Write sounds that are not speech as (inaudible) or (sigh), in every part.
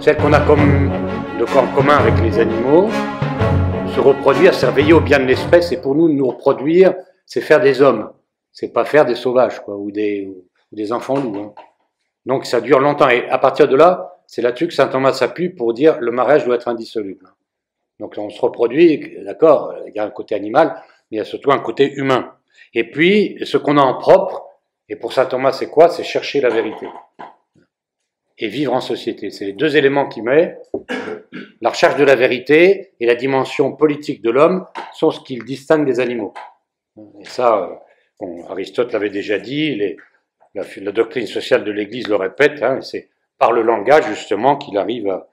celle qu'on a comme, de en commun avec les animaux, se reproduire, c'est veiller au bien de l'espèce, et pour nous, nous reproduire, c'est faire des hommes, c'est pas faire des sauvages, quoi, ou des, ou des enfants loups. Hein. Donc ça dure longtemps, et à partir de là, c'est là-dessus que saint Thomas s'appuie pour dire le mariage doit être indissoluble. Donc on se reproduit, d'accord, il y a un côté animal, mais il y a surtout un côté humain. Et puis, ce qu'on a en propre, et pour saint Thomas, c'est quoi? C'est chercher la vérité. Et vivre en société. C'est les deux éléments qui met. La recherche de la vérité et la dimension politique de l'homme sont ce qui le distingue des animaux. Et ça, bon, Aristote l'avait déjà dit, la, doctrine sociale de l'Église le répète, hein, c'est par le langage justement qu'il arrive à,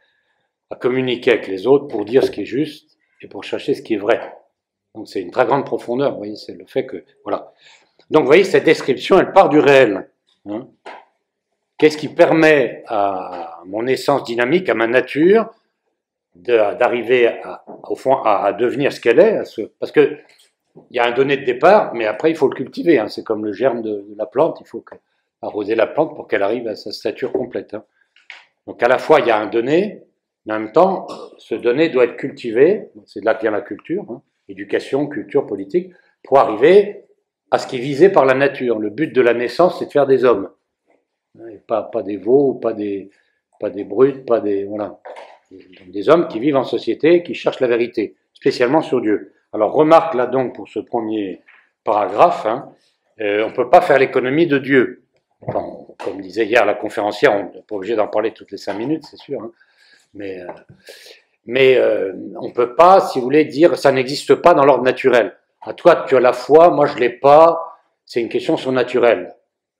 à communiquer avec les autres pour dire ce qui est juste et pour chercher ce qui est vrai. Donc c'est une très grande profondeur, vous voyez, c'est le fait que... Voilà. Donc vous voyez, cette description, elle part du réel. Hein. Qu'est-ce qui permet à mon essence dynamique, à ma nature, d'arriver au fond à, devenir ce qu'elle est Parce que il y a un donné de départ, mais après il faut le cultiver. Hein. c'est comme le germe de, la plante, il faut arroser la plante pour qu'elle arrive à sa stature complète. Hein. Donc à la fois il y a un donné, mais en même temps ce donné doit être cultivé. C'est de là que vient la culture, éducation, culture, politique, pour arriver à ce qui est visé par la nature. Le but de la naissance, c'est de faire des hommes. Pas, pas des veaux, pas des, pas des brutes, pas des. Voilà. Des hommes qui vivent en société, qui cherchent la vérité, spécialement sur Dieu. Alors remarque là donc pour ce premier paragraphe, hein, euh, on ne peut pas faire l'économie de Dieu. comme disait hier la conférencière, on n'est pas obligé d'en parler toutes les cinq minutes, c'est sûr. Hein. mais euh, mais euh, on ne peut pas, si vous voulez, dire ça n'existe pas dans l'ordre naturel. À toi, tu as la foi, moi je l'ai pas, c'est une question surnaturelle.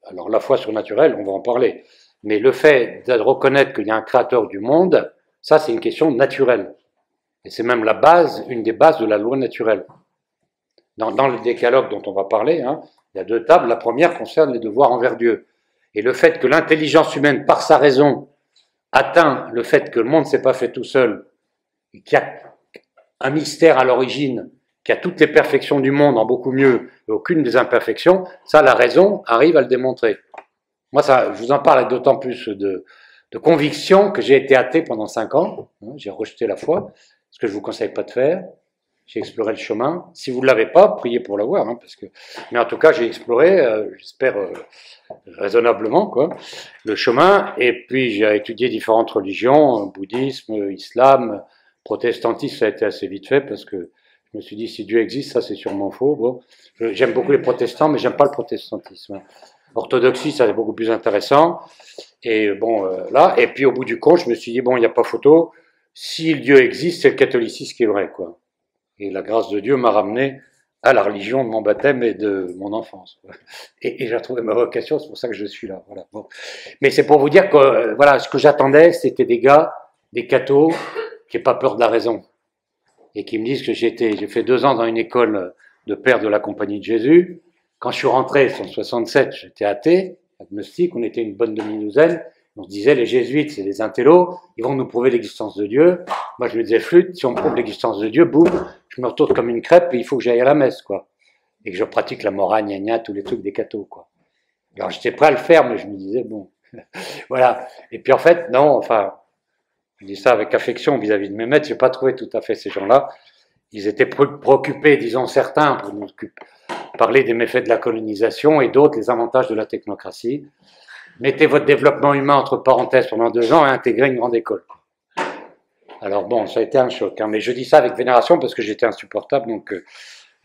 Alors la foi surnaturelle, on va en parler. Mais le fait de reconnaître qu'il y a un créateur du monde, ça c'est une question naturelle. Et c'est même la base, une des bases de la loi naturelle. Dans, le décalogue dont on va parler, hein, il y a deux tables. La première concerne les devoirs envers Dieu. Et le fait que l'intelligence humaine, par sa raison, atteint le fait que le monde ne s'est pas fait tout seul, qui a un mystère à l'origine, qui a toutes les perfections du monde en beaucoup mieux aucune des imperfections, ça, la raison arrive à le démontrer. Moi, ça, je vous en parle d'autant plus de, conviction que j'ai été athée pendant cinq ans. Hein, j'ai rejeté la foi, ce que je vous conseille pas de faire. J'ai exploré le chemin. Si vous ne l'avez pas, priez pour l'avoir, hein, parce que. Mais en tout cas, j'ai exploré, euh, j'espère euh, raisonnablement, quoi, le chemin. Et puis j'ai étudié différentes religions, bouddhisme, islam, Protestantisme, ça a été assez vite fait parce que je me suis dit, si Dieu existe, ça c'est sûrement faux. Bon, j'aime beaucoup les protestants, mais j'aime pas le protestantisme. Orthodoxie, ça c'est beaucoup plus intéressant. Et bon, euh, là, et puis au bout du compte, je me suis dit, bon, il n'y a pas photo. Si Dieu existe, c'est le catholicisme qui est vrai, quoi. Et la grâce de Dieu m'a ramené à la religion de mon baptême et de mon enfance. Et, j'ai retrouvé ma vocation, c'est pour ça que je suis là. Voilà. Bon. Mais c'est pour vous dire que euh, voilà, ce que j'attendais, c'était des gars, des cathos, qui n'aient pas peur de la raison et qui me disent que j'étais, j'ai fait deux ans dans une école de père de la Compagnie de Jésus. Quand je suis rentré en 67, j'étais athée, agnostique, on était une bonne demi-douzaine. On se disait, les jésuites, c'est des intellos, ils vont nous prouver l'existence de Dieu. Moi, je me disais, flûte, si on prouve l'existence de Dieu, boum, je me retourne comme une crêpe et il faut que j'aille à la messe, quoi. Et que je pratique la morale, gna gna, tous les trucs des cathos, quoi. Alors, j'étais prêt à le faire, mais je me disais, bon, (laughs) voilà. Et puis, en fait, non, enfin, je dis ça avec affection vis-à-vis de mes maîtres, j'ai pas trouvé tout à fait ces gens-là. Ils étaient préoccupés, disons certains, pour nous parler des méfaits de la colonisation et d'autres les avantages de la technocratie. Mettez votre développement humain entre parenthèses pendant deux ans et intégrez une grande école. Alors bon, ça a été un choc, hein, mais je dis ça avec vénération parce que j'étais insupportable, donc euh,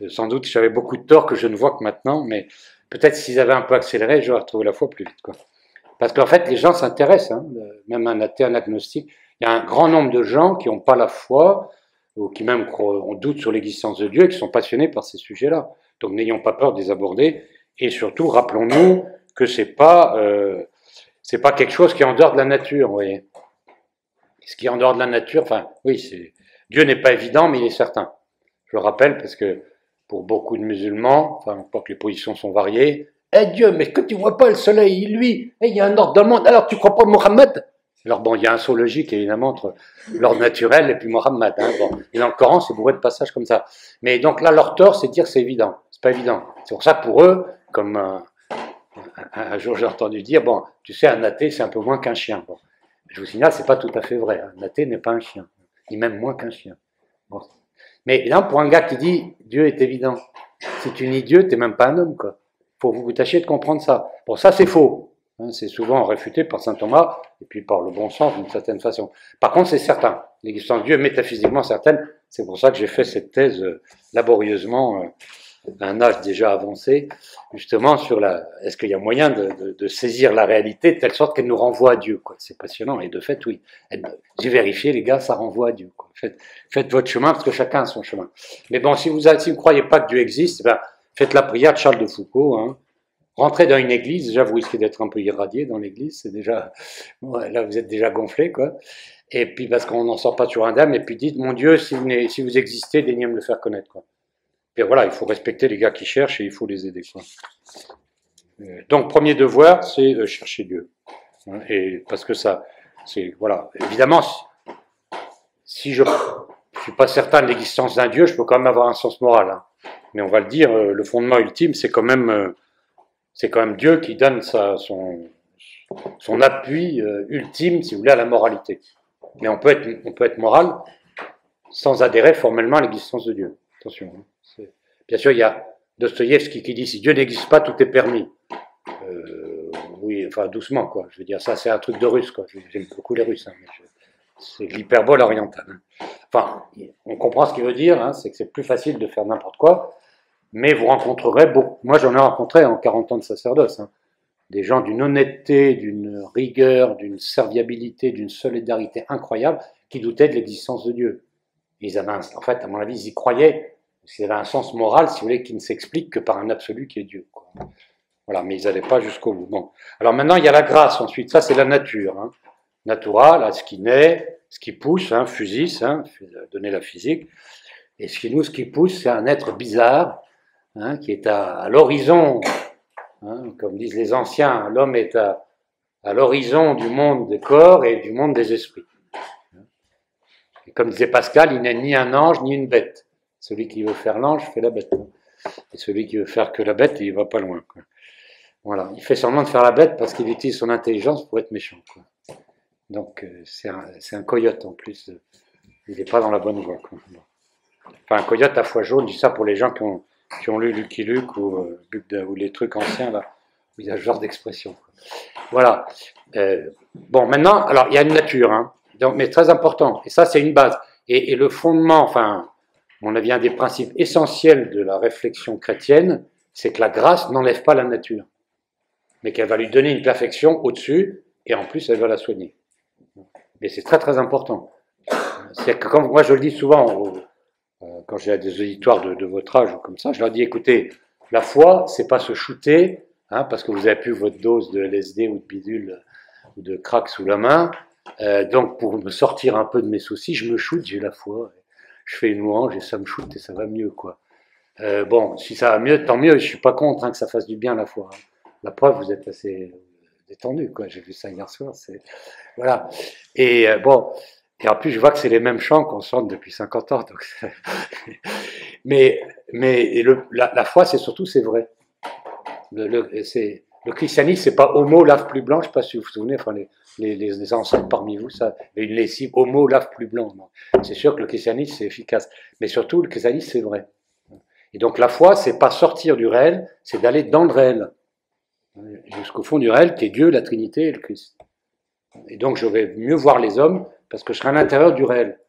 sans doute j'avais beaucoup de tort que je ne vois que maintenant, mais peut-être s'ils avaient un peu accéléré, j'aurais retrouvé la foi plus vite. Quoi. Parce qu'en fait, les gens s'intéressent, hein, même un athée, un agnostique, il y a un grand nombre de gens qui n'ont pas la foi, ou qui même ont doute sur l'existence de Dieu, et qui sont passionnés par ces sujets-là. Donc n'ayons pas peur de les aborder, et surtout rappelons-nous que c'est pas euh, pas quelque chose qui est en dehors de la nature, vous voyez. Ce qui est en dehors de la nature, enfin, oui, Dieu n'est pas évident, mais il est certain. Je le rappelle parce que pour beaucoup de musulmans, enfin, pas que les positions sont variées, eh Dieu, mais que tu vois pas le soleil, lui, eh, il y a un ordre dans le monde, alors tu crois pas Mohammed? Alors bon, il y a un saut logique évidemment entre l'ordre naturel et puis Mohammed. Hein, bon. Et dans le Coran, c'est bourré de passages comme ça. Mais donc là, leur tort, c'est de dire c'est évident. C'est pas évident. C'est pour ça que pour eux, comme un, jour j'ai entendu dire, bon, tu sais, un athée, c'est un peu moins qu'un chien. Bon. Je vous signale, c'est pas tout à fait vrai. Hein. Un athée n'est pas un chien, ni même moins qu'un chien. Mais évidemment, pour un gars qui dit Dieu est évident, si tu nies Dieu, t'es même pas un homme, quoi. Faut vous tâcher de comprendre ça. Bon, ça c'est faux. Hein. c'est souvent réfuté par saint Thomas et puis par le bon sens d'une certaine façon. Par contre, c'est certain. L'existence de Dieu est métaphysiquement certaine. C'est pour ça que j'ai fait cette thèse euh, laborieusement. Euh, un âge déjà avancé, justement sur la. Est-ce qu'il y a moyen de, saisir la réalité de telle sorte qu'elle nous renvoie à Dieu. C'est passionnant. Et de fait, oui. J'ai vérifié, les gars, ça renvoie à Dieu. Faites, votre chemin parce que chacun a son chemin. Mais bon, si vous ne croyez pas que Dieu existe, eh ben, faites la prière de Charles de Foucault. Hein. Rentrez dans une église, déjà vous risquez d'être un peu irradié dans l'église, c'est déjà. (laughs) là, vous êtes déjà gonflé, quoi. Et puis parce qu'on n'en sort pas un dame, et puis dites, mon Dieu, si vous, existez, daignez me le faire connaître, quoi. Et voilà, il faut respecter les gars qui cherchent et il faut les aider. Quoi. Euh, donc, premier devoir, c'est euh, chercher Dieu. Hein, et parce que ça, c'est voilà. Évidemment, si je ne suis pas certain de l'existence d'un Dieu, je peux quand même avoir un sens moral. Hein. Mais on va le dire, euh, le fondement ultime, c'est quand même, c'est quand même Dieu qui donne son, son appui ultime, si vous voulez, à la moralité. Mais on peut être, on peut être moral sans adhérer formellement à l'existence de Dieu. Attention. Hein. Bien sûr, il y a Dostoïevski qui dit si Dieu n'existe pas, tout est permis. Euh, oui, enfin doucement, quoi. Je veux dire, ça c'est un truc de russe, quoi. J'aime beaucoup les Russes, hein, c'est l'hyperbole orientale. Hein. Enfin, on comprend ce qu'il veut dire, hein, c'est que c'est plus facile de faire n'importe quoi, mais vous rencontrerez beaucoup. Moi, j'en ai rencontré en 40 ans de sacerdoce, des gens d'une honnêteté, d'une rigueur, d'une serviabilité, d'une solidarité incroyable, qui doutaient de l'existence de Dieu. Ils avaient, en fait, à mon avis, ils y croyaient, c'est un sens moral, si vous voulez, qui ne s'explique que par un absolu qui est Dieu. Voilà, mais ils n'allaient pas jusqu'au bout. Bon. Alors maintenant, il y a la grâce ensuite. Ça, c'est la nature. Hein. Natural, ce qui naît, ce qui pousse, hein, physis, hein, donner la physique. Et chez nous, ce qui pousse, c'est un être bizarre, hein, qui est à, l'horizon, hein, comme disent les anciens, l'homme est à, l'horizon du monde des corps et du monde des esprits. Et comme disait Pascal, il n'est ni un ange ni une bête. Celui qui veut faire l'ange fait la bête. Et celui qui veut faire que la bête, il va pas loin. Voilà. Il fait semblant de faire la bête parce qu'il utilise son intelligence pour être méchant. Donc euh, c'est un, coyote en plus. Il n'est pas dans la bonne voie. Enfin, un coyote à foi jaune, je dis ça pour les gens qui ont, qui ont lu Lucky Luke ou, euh, les trucs anciens, là, où il y a ce genre d'expression. Voilà. Euh, bon, maintenant, alors il y a une nature, hein, donc, mais très important. Et ça, c'est une base. Et, le fondement, enfin, mon avis, un des principes essentiels de la réflexion chrétienne, c'est que la grâce n'enlève pas la nature, mais qu'elle va lui donner une perfection au-dessus, et en plus, elle va la soigner. Mais c'est très très important. C'est que quand moi je le dis souvent, euh, quand j'ai des auditoires de, votre âge ou comme ça, je leur dis écoutez, la foi, c'est pas se shooter, hein, parce que vous avez plus votre dose de LSD ou de bidule ou de crack sous la main. Euh, donc pour me sortir un peu de mes soucis, je me shoote, j'ai la foi je fais une louange et ça me shoot et ça va mieux, quoi. Euh, bon, si ça va mieux, tant mieux, je suis pas contre hein, que ça fasse du bien la fois. Hein. La preuve, vous êtes assez détendu, quoi. J'ai vu ça hier soir, voilà. Et euh, bon, et en plus, je vois que c'est les mêmes chants qu'on chante depuis 50 ans. Donc (laughs) mais mais la, foi, c'est surtout, c'est vrai. Le, le, c'est le christianisme, c'est pas homo lave plus blanc, je sais pas si vous vous souvenez, enfin les, les, les ancêtres parmi vous, ça, une lessive homo lave plus blanc. C'est sûr que le christianisme c'est efficace, mais surtout le christianisme c'est vrai. Et donc la foi, c'est pas sortir du réel, c'est d'aller dans le réel, jusqu'au fond du réel, qui est Dieu, la Trinité et le Christ. Et donc je vais mieux voir les hommes parce que je serai à l'intérieur du réel.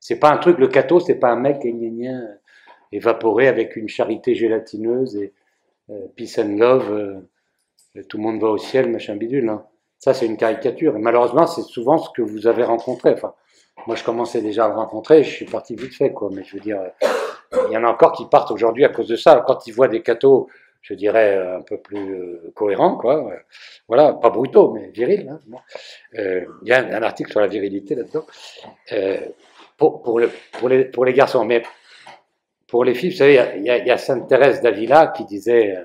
C'est pas un truc, le catho, c'est pas un mec évaporé avec une charité gélatineuse et euh, peace and love. Euh, tout le monde va au ciel, machin bidule. Hein. Ça, c'est une caricature. Et malheureusement, c'est souvent ce que vous avez rencontré. Enfin, moi, je commençais déjà à le rencontrer, je suis parti vite fait, quoi. Mais je veux dire, il y en a encore qui partent aujourd'hui à cause de ça. Quand ils voient des cathos, je dirais, un peu plus euh, cohérents, quoi. Voilà, pas brutaux, mais virils. Hein. Euh, il y a un, article sur la virilité là-dedans. Euh, pour, le, les, pour les garçons. Mais pour les filles, vous savez, il y a, Sainte Thérèse d'Avila qui disait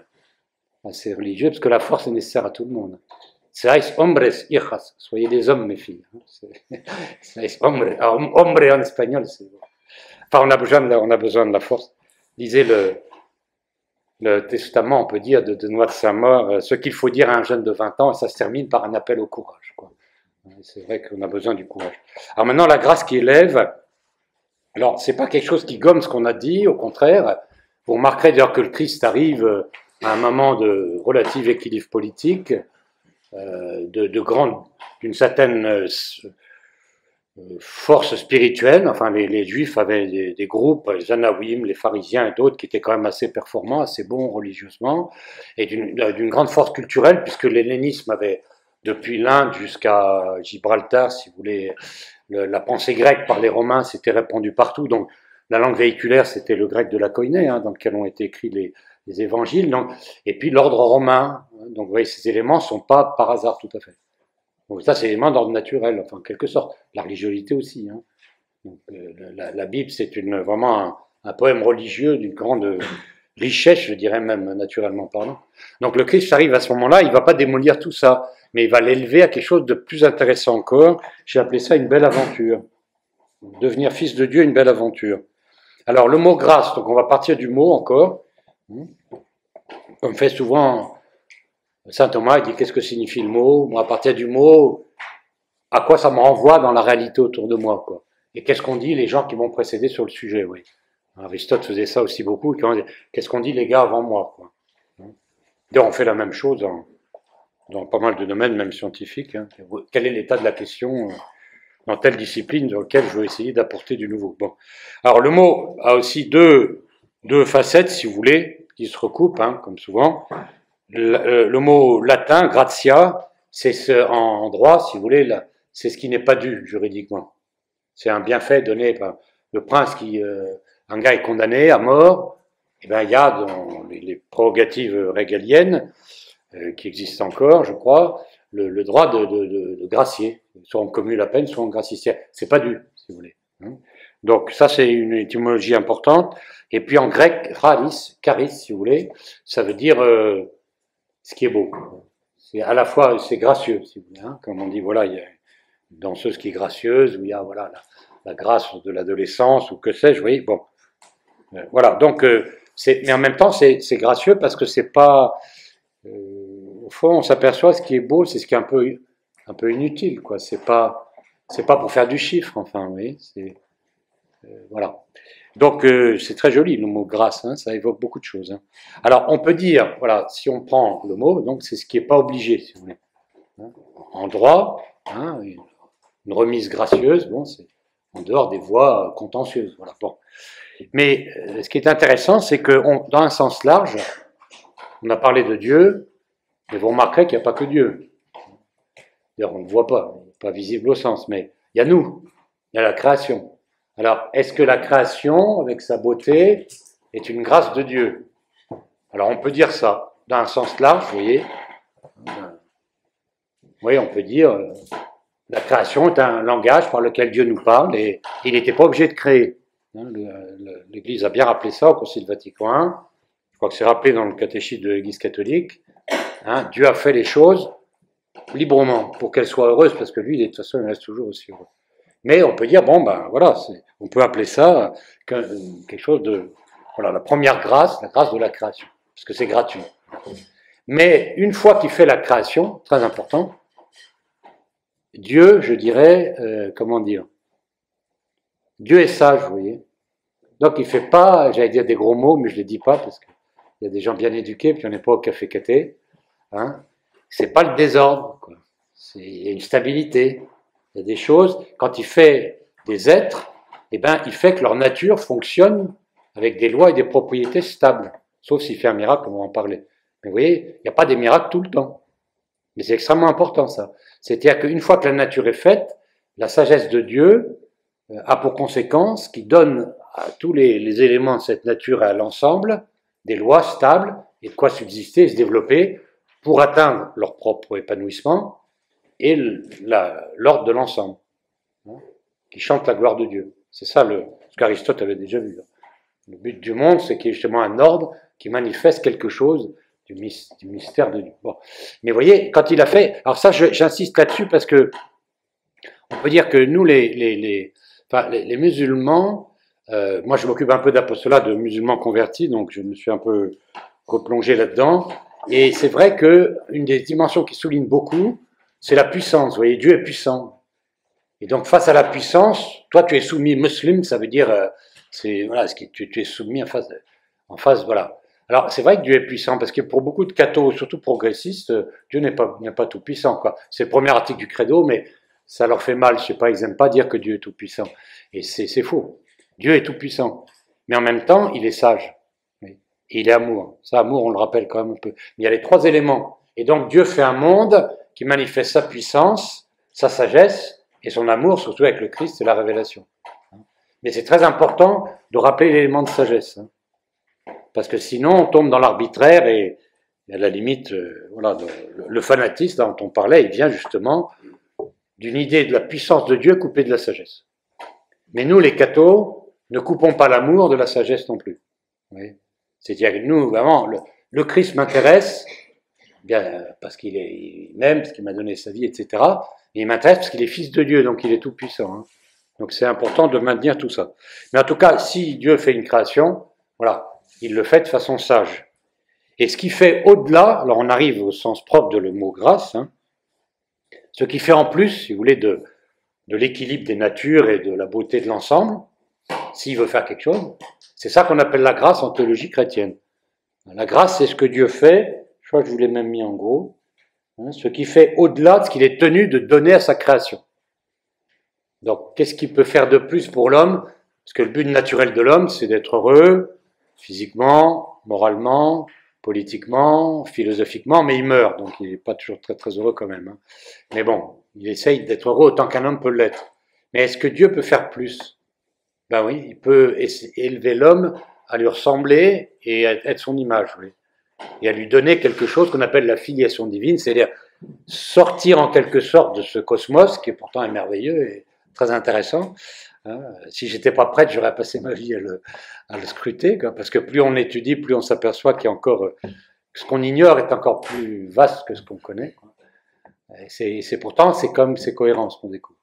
assez religieux, parce que la force est nécessaire à tout le monde. Seáis hombres, hijas, soyez des hommes, mes filles. (laughs) Seáis hombres. hombre en espagnol, c'est. Enfin, on a, besoin de, on a besoin de la force. Lisez le, le testament, on peut dire, de, de Noix de Saint-Maur, euh, ce qu'il faut dire à un jeune de 20 ans, ça se termine par un appel au courage. C'est vrai qu'on a besoin du courage. Alors maintenant, la grâce qui élève, alors c'est pas quelque chose qui gomme ce qu'on a dit, au contraire. Vous remarquerez d'ailleurs que le Christ arrive à un moment de relatif équilibre politique, euh, de grande, d'une certaine euh, force spirituelle. Enfin, les, Juifs avaient des, groupes, les Anawim, les pharisiens et d'autres, qui étaient quand même assez performants, assez bons religieusement, et d'une grande force culturelle, puisque l'hellénisme avait, depuis l'Inde jusqu'à Gibraltar, si vous voulez, le, la pensée grecque par les Romains s'était répandue partout. Donc, la langue véhiculaire, c'était le grec de la Koiné, hein, dans lequel ont été écrits les, les évangiles. Et puis l'ordre romain. Donc, vous voyez, ces éléments ne sont pas par hasard tout à fait. Ça, c'est des éléments d'ordre naturel, enfin, en quelque sorte. La religiosité aussi. Hein. Euh, la, Bible, c'est une, vraiment un, un, poème religieux d'une grande richesse, je dirais même, naturellement parlant. Donc le Christ arrive à ce moment-là, il ne va pas démolir tout ça, mais il va l'élever à quelque chose de plus intéressant encore. J'ai appelé ça une belle aventure. Devenir fils de Dieu, une belle aventure. Alors le mot grâce, donc on va partir du mot encore. Comme fait souvent Saint Thomas, il dit qu'est-ce que signifie le mot? Moi, à partir du mot, à quoi ça me renvoie dans la réalité autour de moi quoi? Et qu'est-ce qu'on dit les gens qui m'ont précédé sur le sujet? Oui. Aristote faisait ça aussi beaucoup. Qu'est-ce qu'on dit les gars avant moi quoi? D'ailleurs, on fait la même chose dans, pas mal de domaines, même scientifiques. Hein. Quel est l'état de la question euh, dans telle discipline dans laquelle je veux essayer d'apporter du nouveau? Bon. Alors, le mot a aussi deux, deux facettes, si vous voulez, qui se recoupent, hein, comme souvent. Le, euh, le, mot latin, gratia, c'est ce, en droit, si vous voulez, c'est ce qui n'est pas dû juridiquement. C'est un bienfait donné par le prince qui, euh, un gars est condamné à mort, et eh ben il y a dans les, les prérogatives régaliennes euh, qui existent encore, je crois, le, le droit de, de, de, de, gracier, soit on commue la peine, soit on gracie. C'est pas dû, si vous voulez. Hein. Donc ça c'est une étymologie importante. Et puis en grec, charis, charis, si vous voulez, ça veut dire euh, ce qui est beau. C'est à la fois, c'est gracieux, si vous voulez. Hein, comme on dit, voilà, il y a une danseuse qui est gracieuse, ou il y a voilà, la, grâce de l'adolescence, ou que sais-je, vous. Bon. Euh, voilà, donc, euh, mais en même temps, c'est gracieux parce que c'est pas. Euh, au fond, on s'aperçoit ce qui est beau, c'est ce qui est un peu, un peu inutile, quoi. C'est pas, pas pour faire du chiffre, enfin, vous voyez. C'est, voilà. Donc euh, c'est très joli le mot grâce, hein, ça évoque beaucoup de choses. Hein. Alors on peut dire, voilà, si on prend le mot, donc c'est ce qui n'est pas obligé, si vous voulez. Hein. En droit, une remise gracieuse, bon, c'est en dehors des voies contentieuses. Voilà. Mais euh, ce qui est intéressant, c'est que dans un sens large, on a parlé de Dieu, mais vous remarquerez qu'il n'y a pas que Dieu. D'ailleurs, on ne voit pas, pas visible au sens, mais il y a nous, il y a la création. Alors, est-ce que la création, avec sa beauté, est une grâce de Dieu? Alors, on peut dire ça dans un sens large, vous voyez. Oui, on peut dire, euh, la création est un langage par lequel Dieu nous parle et il n'était pas obligé de créer. Hein, L'Église a bien rappelé ça au Concile Vatican I. Je crois que c'est rappelé dans le catéchisme de l'Église catholique. Hein, Dieu a fait les choses librement pour qu'elles soient heureuses parce que lui, de toute façon, il reste toujours aussi heureux. Mais on peut dire, bon, ben voilà, on peut appeler ça quelque chose de. Voilà, la première grâce, la grâce de la création, parce que c'est gratuit. Mais une fois qu'il fait la création, très important, Dieu, je dirais, euh, comment dire Dieu est sage, vous voyez. Donc il fait pas, j'allais dire des gros mots, mais je les dis pas parce qu'il y a des gens bien éduqués, puis on n'est pas au café caté. Hein. C'est pas le désordre, Il y a une stabilité. Il y a des choses, quand il fait des êtres, eh ben, il fait que leur nature fonctionne avec des lois et des propriétés stables. Sauf s'il fait un miracle, on va en parler. Mais vous voyez, il n'y a pas des miracles tout le temps. Mais c'est extrêmement important ça. C'est-à-dire qu'une fois que la nature est faite, la sagesse de Dieu euh, a pour conséquence qu'il donne à tous les, les, éléments de cette nature et à l'ensemble des lois stables et de quoi subsister et se développer pour atteindre leur propre épanouissement et l'ordre de l'ensemble, hein, qui chante la gloire de Dieu. C'est ça le, ce qu'Aristote avait déjà vu. Hein. Le but du monde, c'est qu'il y ait justement un ordre qui manifeste quelque chose du, mystère de Dieu. Bon. Mais vous voyez, quand il a fait, alors ça, j'insiste là-dessus parce que on peut dire que nous, les, les, les, musulmans, euh, moi je m'occupe un peu d'apostolat de musulmans convertis, donc je me suis un peu replongé là-dedans. Et c'est vrai que une des dimensions qui souligne beaucoup, c'est la puissance. Vous voyez, Dieu est puissant. Et donc, face à la puissance, toi, tu es soumis musulman, ça veut dire, euh, c'est, voilà, tu, tu es soumis en face, en face, voilà. Alors, c'est vrai que Dieu est puissant, parce que pour beaucoup de cathos, surtout progressistes, Dieu n'est pas, pas tout puissant, quoi. C'est le premier article du credo, mais ça leur fait mal, je sais pas, ils n'aiment pas dire que Dieu est tout puissant. Et c'est, c'est faux. Dieu est tout puissant. Mais en même temps, il est sage. Il est amour. Ça, amour, on le rappelle quand même un peu. Mais il y a les trois éléments. Et donc, Dieu fait un monde qui manifeste sa puissance, sa sagesse et son amour, surtout avec le Christ et la révélation. Mais c'est très important de rappeler l'élément de sagesse. Hein. Parce que sinon, on tombe dans l'arbitraire et, à la limite, euh, voilà, le, fanatisme dont on parlait, il vient justement d'une idée de la puissance de Dieu coupée de la sagesse. Mais nous, les cathos, ne coupons pas l'amour de la sagesse non plus. C'est-à-dire que nous, vraiment, le, Christ m'intéresse, bien parce qu'il est même, parce qu'il m'a donné sa vie, etc. Et il m'intéresse parce qu'il est fils de Dieu, donc il est tout puissant. Hein. Donc c'est important de maintenir tout ça. Mais en tout cas, si Dieu fait une création, voilà, il le fait de façon sage. Et ce qui fait au-delà, alors on arrive au sens propre de le mot grâce, hein, ce qui fait en plus, si vous voulez, de, de l'équilibre des natures et de la beauté de l'ensemble, s'il veut faire quelque chose, c'est ça qu'on appelle la grâce en théologie chrétienne. La grâce, c'est ce que Dieu fait, crois que je vous l'ai même mis en gros, hein, ce qui fait au-delà de ce qu'il est tenu de donner à sa création. Donc, qu'est-ce qu'il peut faire de plus pour l'homme? Parce que le but naturel de l'homme, c'est d'être heureux, physiquement, moralement, politiquement, philosophiquement, mais il meurt, donc il n'est pas toujours très très heureux quand même. Hein. Mais bon, il essaye d'être heureux autant qu'un homme peut l'être. Mais est-ce que Dieu peut faire plus? Ben oui, il peut élever l'homme à lui ressembler et être son image, oui. Et à lui donner quelque chose qu'on appelle la filiation divine, c'est-à-dire sortir en quelque sorte de ce cosmos qui est pourtant merveilleux et très intéressant, Hein, si j'étais pas prête, j'aurais passé ma vie à le, à le scruter, quoi, parce que plus on étudie, plus on s'aperçoit qu'il y a encore ce qu'on ignore est encore plus vaste que ce qu'on connaît. C'est pourtant c'est comme c'est cohérent ce qu'on découvre.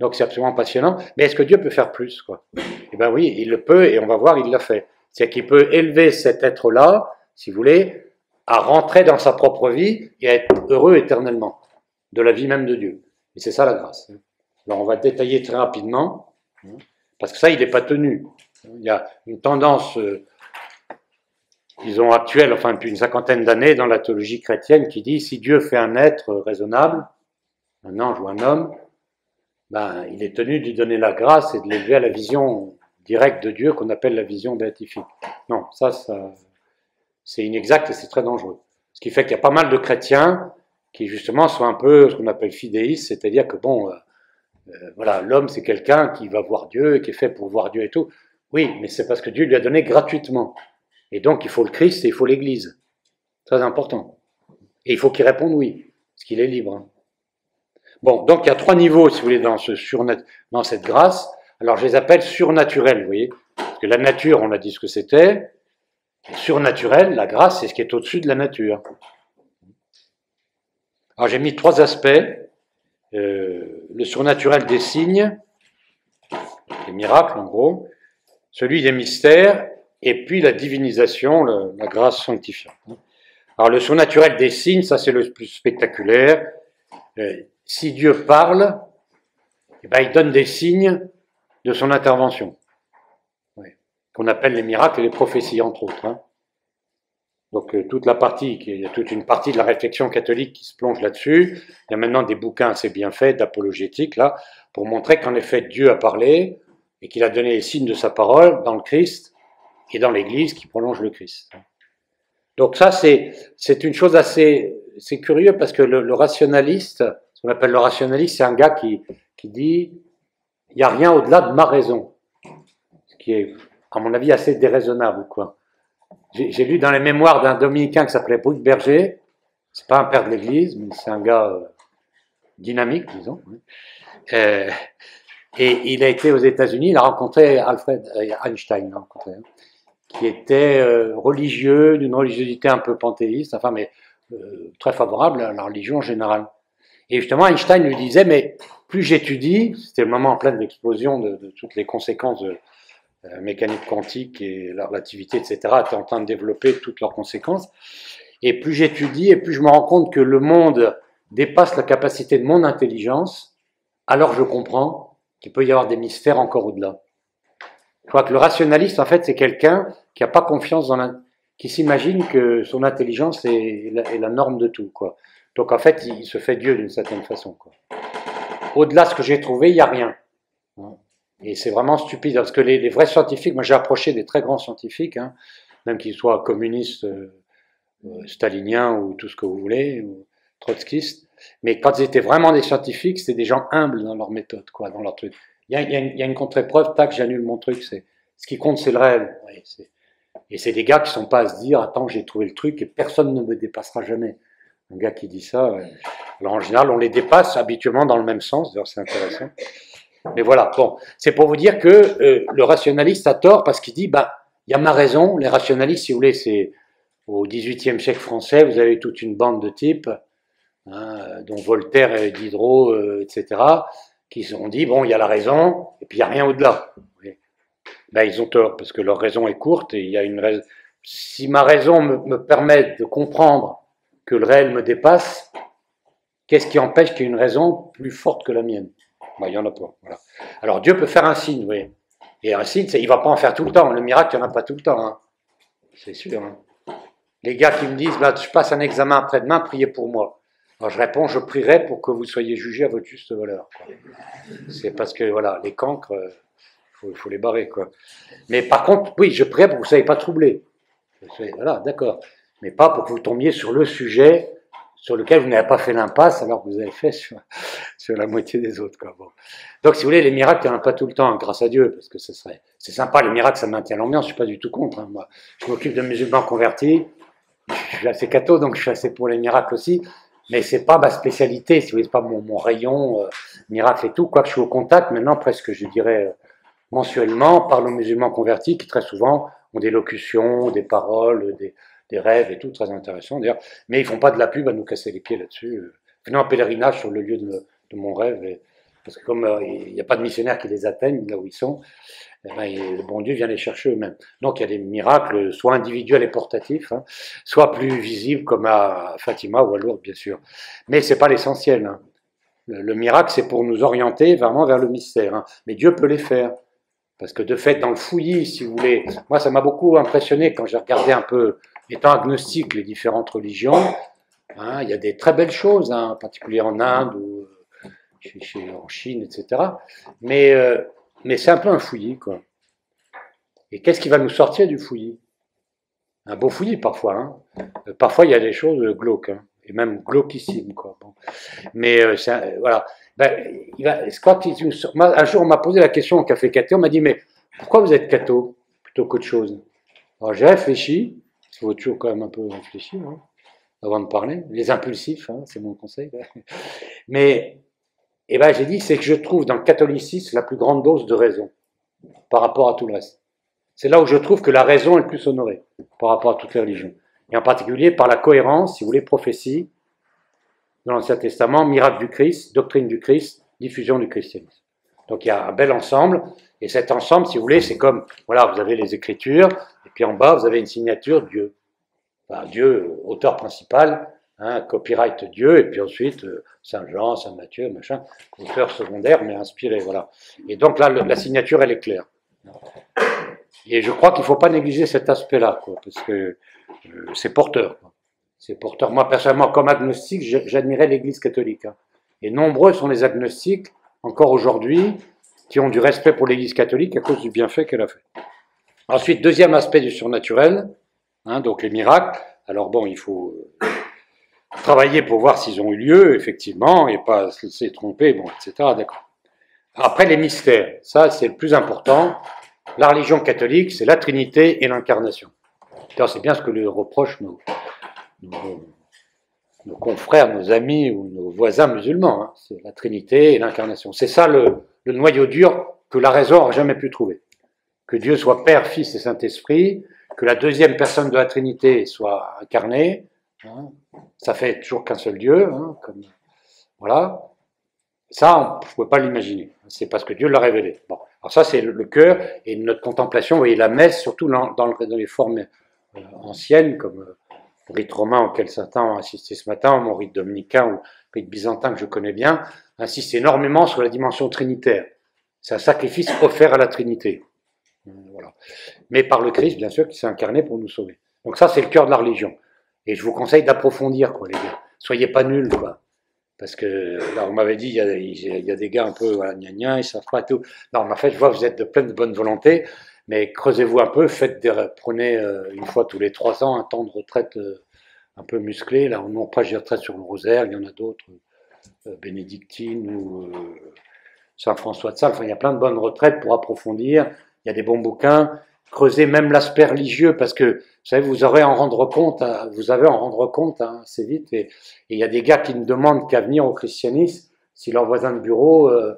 Donc c'est absolument passionnant. Mais est-ce que Dieu peut faire plus quoi? Eh bien oui, il le peut et on va voir, il l'a fait. C'est-à-dire qu'il peut élever cet être-là, si vous voulez, à rentrer dans sa propre vie et à être heureux éternellement, de la vie même de Dieu. Et c'est ça la grâce. Alors on va détailler très rapidement. Parce que ça, il n'est pas tenu. Il y a une tendance, euh, disons, actuelle, enfin depuis une cinquantaine d'années dans la théologie chrétienne qui dit si Dieu fait un être raisonnable, un ange ou un homme, ben, il est tenu de lui donner la grâce et de l'élever à la vision directe de Dieu qu'on appelle la vision béatifique. Non, ça, ça c'est inexact et c'est très dangereux. Ce qui fait qu'il y a pas mal de chrétiens qui justement sont un peu ce qu'on appelle fidéistes, c'est-à-dire que bon, euh, euh, voilà, l'homme c'est quelqu'un qui va voir Dieu, qui est fait pour voir Dieu et tout. Oui, mais c'est parce que Dieu lui a donné gratuitement. Et donc il faut le Christ et il faut l'Église. Très important. Et il faut qu'il réponde oui, parce qu'il est libre. Hein. Bon, donc il y a trois niveaux, si vous voulez, dans, ce dans cette grâce. Alors je les appelle surnaturels, vous voyez. Parce que la nature, on a dit ce que c'était. Surnaturel, la grâce, c'est ce qui est au-dessus de la nature. Alors j'ai mis trois aspects. Euh, le surnaturel des signes, les miracles en gros, celui des mystères, et puis la divinisation, la grâce sanctifiante. Alors le surnaturel des signes, ça c'est le plus spectaculaire. Euh, si Dieu parle, eh ben, il donne des signes de son intervention, qu'on appelle les miracles et les prophéties entre autres. Hein. Donc euh, toute la partie, il y a toute une partie de la réflexion catholique qui se plonge là-dessus. Il y a maintenant des bouquins assez bien faits d'apologétique là pour montrer qu'en effet Dieu a parlé et qu'il a donné les signes de sa parole dans le Christ et dans l'Église qui prolonge le Christ. Donc ça c'est c'est une chose assez c'est curieux parce que le, rationaliste, ce qu'on appelle le rationaliste, c'est un gars qui qui dit il n'y a rien au-delà de ma raison, ce qui est à mon avis assez déraisonnable quoi. J'ai lu dans les mémoires d'un dominicain qui s'appelait Bruce Berger. C'est pas un père de l'Église, mais c'est un gars euh, dynamique, disons. Euh, et il a été aux États-Unis. Il a rencontré Alfred euh, Einstein, hein, qui était religieux, d'une religiosité un peu panthéiste, enfin, mais très favorable à la religion en général. Et justement, Einstein lui disait, mais plus j'étudie, c'était le moment en plein de l'explosion de, de, toutes les conséquences de, mécanique quantique et la relativité, etc., étaient en train de développer toutes leurs conséquences. Et plus j'étudie, et plus je me rends compte que le monde dépasse la capacité de mon intelligence, alors je comprends qu'il peut y avoir des mystères encore au-delà. Je crois que le rationaliste, en fait, c'est quelqu'un qui n'a pas confiance dans la, qui s'imagine que son intelligence est la, norme de tout, quoi. Donc en fait, il se fait Dieu d'une certaine façon, Au-delà de ce que j'ai trouvé, il n'y a rien. Et c'est vraiment stupide, parce que les, vrais scientifiques, moi j'ai approché des très grands scientifiques, hein, même qu'ils soient communistes, euh, euh, staliniens ou tout ce que vous voulez, ou trotskistes, mais quand ils étaient vraiment des scientifiques, c'était des gens humbles dans leur méthode, quoi, dans leur truc. Il y a, il y a une, contre-épreuve, tac, j'annule mon truc, c'est ce qui compte, c'est le réel. et c'est des gars qui sont pas à se dire, attends, j'ai trouvé le truc et personne ne me dépassera jamais. Un gars qui dit ça, alors en général, on les dépasse habituellement dans le même sens, d'ailleurs c'est intéressant. Mais voilà, bon, c'est pour vous dire que euh, le rationaliste a tort parce qu'il dit, bah, il y a ma raison, les rationalistes, si vous voulez, c'est au XVIIIe siècle français, vous avez toute une bande de types, hein, dont Voltaire et Diderot, euh, etc., qui ont dit, bon, il y a la raison, et puis il n'y a rien au-delà. Ben, ils ont tort, parce que leur raison est courte, et il y a une raison. Si ma raison me permet de comprendre que le réel me dépasse, qu'est-ce qui empêche qu'il y ait une raison plus forte que la mienne? Ben, Il n'y en a pas. Alors Dieu peut faire un signe, oui. Et un signe, il ne va pas en faire tout le temps. Le miracle, il n'y en a pas tout le temps. Hein. C'est sûr. Hein. Les gars qui me disent, bah, je passe un examen après-demain, priez pour moi. Alors je réponds, je prierai pour que vous soyez jugé à votre juste valeur. C'est parce que, voilà, les cancres, il euh, faut, les barrer. Quoi. Mais par contre, oui, je prierai pour que vous ne soyez pas troublés. Voilà, d'accord. Mais pas pour que vous tombiez sur le sujet sur lequel vous n'avez pas fait l'impasse alors que vous avez fait sur, la moitié des autres. Donc, si vous voulez, les miracles, il n'y en a pas tout le temps, grâce à Dieu, parce que ce serait, c'est sympa, les miracles, ça maintient l'ambiance, je ne suis pas du tout contre. Hein, moi. Je m'occupe de musulmans convertis, je suis assez catho, donc je suis assez pour les miracles aussi, mais c'est pas ma spécialité, si vous voulez, pas mon, rayon, euh, miracle et tout, quoique je suis au contact maintenant, presque, je dirais, euh, mensuellement, par aux musulmans convertis qui très souvent ont des locutions, des paroles, des, des rêves et tout, très intéressant d'ailleurs. Mais ils font pas de la pub à nous casser les pieds là-dessus. Euh, venez en pèlerinage sur le lieu de, mon rêve, parce que comme euh, il n'y a pas de missionnaires qui les atteignent là où ils sont, eh ben, le bon Dieu vient les chercher eux-mêmes. Donc il y a des miracles, soit individuels et portatifs, hein, soit plus visibles comme à Fatima ou à Lourdes, bien sûr. Mais c'est pas l'essentiel. Hein. Le, miracle, c'est pour nous orienter vraiment vers le mystère. Hein. Mais Dieu peut les faire. Parce que de fait, dans le fouillis, si vous voulez, moi ça m'a beaucoup impressionné quand j'ai regardé un peu étant agnostique les différentes religions, hein, il y a des très belles choses, hein, en particulier en Inde ou euh, en Chine, etc. Mais, euh, mais c'est un peu un fouillis, quoi. Et qu'est-ce qui va nous sortir du fouillis? Un beau fouillis parfois. Hein. Euh, parfois, il y a des choses glauques, et même glauquissimes, quoi. Mais voilà. Ben, il va, un jour, on m'a posé la question au café cathé, on m'a dit, mais pourquoi vous êtes catho plutôt qu'autre chose? Alors j'ai réfléchi, il faut toujours quand même un peu réfléchir hein, avant de parler. Les impulsifs, hein, c'est mon conseil. (laughs) Mais eh ben, j'ai dit, c'est que je trouve dans le catholicisme la plus grande dose de raison par rapport à tout le reste. C'est là où je trouve que la raison est le plus honorée par rapport à toutes les religions. Et en particulier par la cohérence, si vous voulez, prophétie dans l'Ancien Testament, miracle du Christ, doctrine du Christ, diffusion du christianisme. Donc il y a un bel ensemble, et cet ensemble, si vous voulez, c'est comme, voilà, vous avez les Écritures, et puis en bas, vous avez une signature Dieu. Dieu, auteur principal, hein, copyright Dieu, et puis ensuite euh, Saint Jean, Saint Matthieu, machin, auteur secondaire, mais inspiré, voilà. Et donc là, la signature, elle est claire. Et je crois qu'il ne faut pas négliger cet aspect-là, parce que euh, c'est porteur. C'est porteur. Moi, personnellement, comme agnostique, j'admirais l'Église catholique. Hein. Et nombreux sont les agnostiques, encore aujourd'hui, qui ont du respect pour l'Église catholique à cause du bienfait qu'elle a fait. Ensuite, deuxième aspect du surnaturel, hein, donc les miracles. Alors bon, il faut euh, travailler pour voir s'ils ont eu lieu, effectivement, et pas se laisser tromper, bon, etc. D'accord. Après, les mystères, ça c'est le plus important. La religion catholique, c'est la Trinité et l'incarnation. C'est bien ce que lui reprochent nos, confrères, nos amis ou nos voisins musulmans. Hein. C'est la Trinité et l'incarnation. C'est ça le, noyau dur que la raison n'aurait jamais pu trouver que Dieu soit Père, Fils et Saint-Esprit, que la deuxième personne de la Trinité soit incarnée. Hein. ça fait toujours qu'un seul Dieu. Hein, voilà. Ça, on ne pouvait pas l'imaginer. C'est parce que Dieu l'a révélé. Bon. Alors ça, c'est le, cœur et notre contemplation. Vous voyez, la messe, surtout dans, les formes euh, anciennes, comme rite romain auquel certains ont assisté ce matin, mon rite dominicain ou rite byzantin que je connais bien, insiste énormément sur la dimension trinitaire. C'est un sacrifice offert à la Trinité. Voilà. Mais par le Christ, bien sûr, qui s'est incarné pour nous sauver. Donc ça, c'est le cœur de la religion. Et je vous conseille d'approfondir, quoi, les gars. Soyez pas nuls, quoi. Parce que là, on m'avait dit, il y, a, des gars un peu, voilà, gna gna, ils savent pas tout. Non, en fait, je vois vous êtes de pleine bonne volonté, mais creusez-vous un peu, faites des, prenez euh, une fois tous les trois ans un temps de retraite euh, un peu musclé. Là, on n'a pas de retraite sur le rosaire, il y en a d'autres, euh, bénédictines ou Saint-François de Sales. Enfin, il y a plein de bonnes retraites pour approfondir. Il y a des bons bouquins. Creusez même l'aspect religieux parce que, vous savez, vous aurez en rendre compte, hein, vous avez en rendre compte hein, assez vite. Et, il y a des gars qui ne demandent qu'à venir au christianisme si leur voisin de bureau, euh,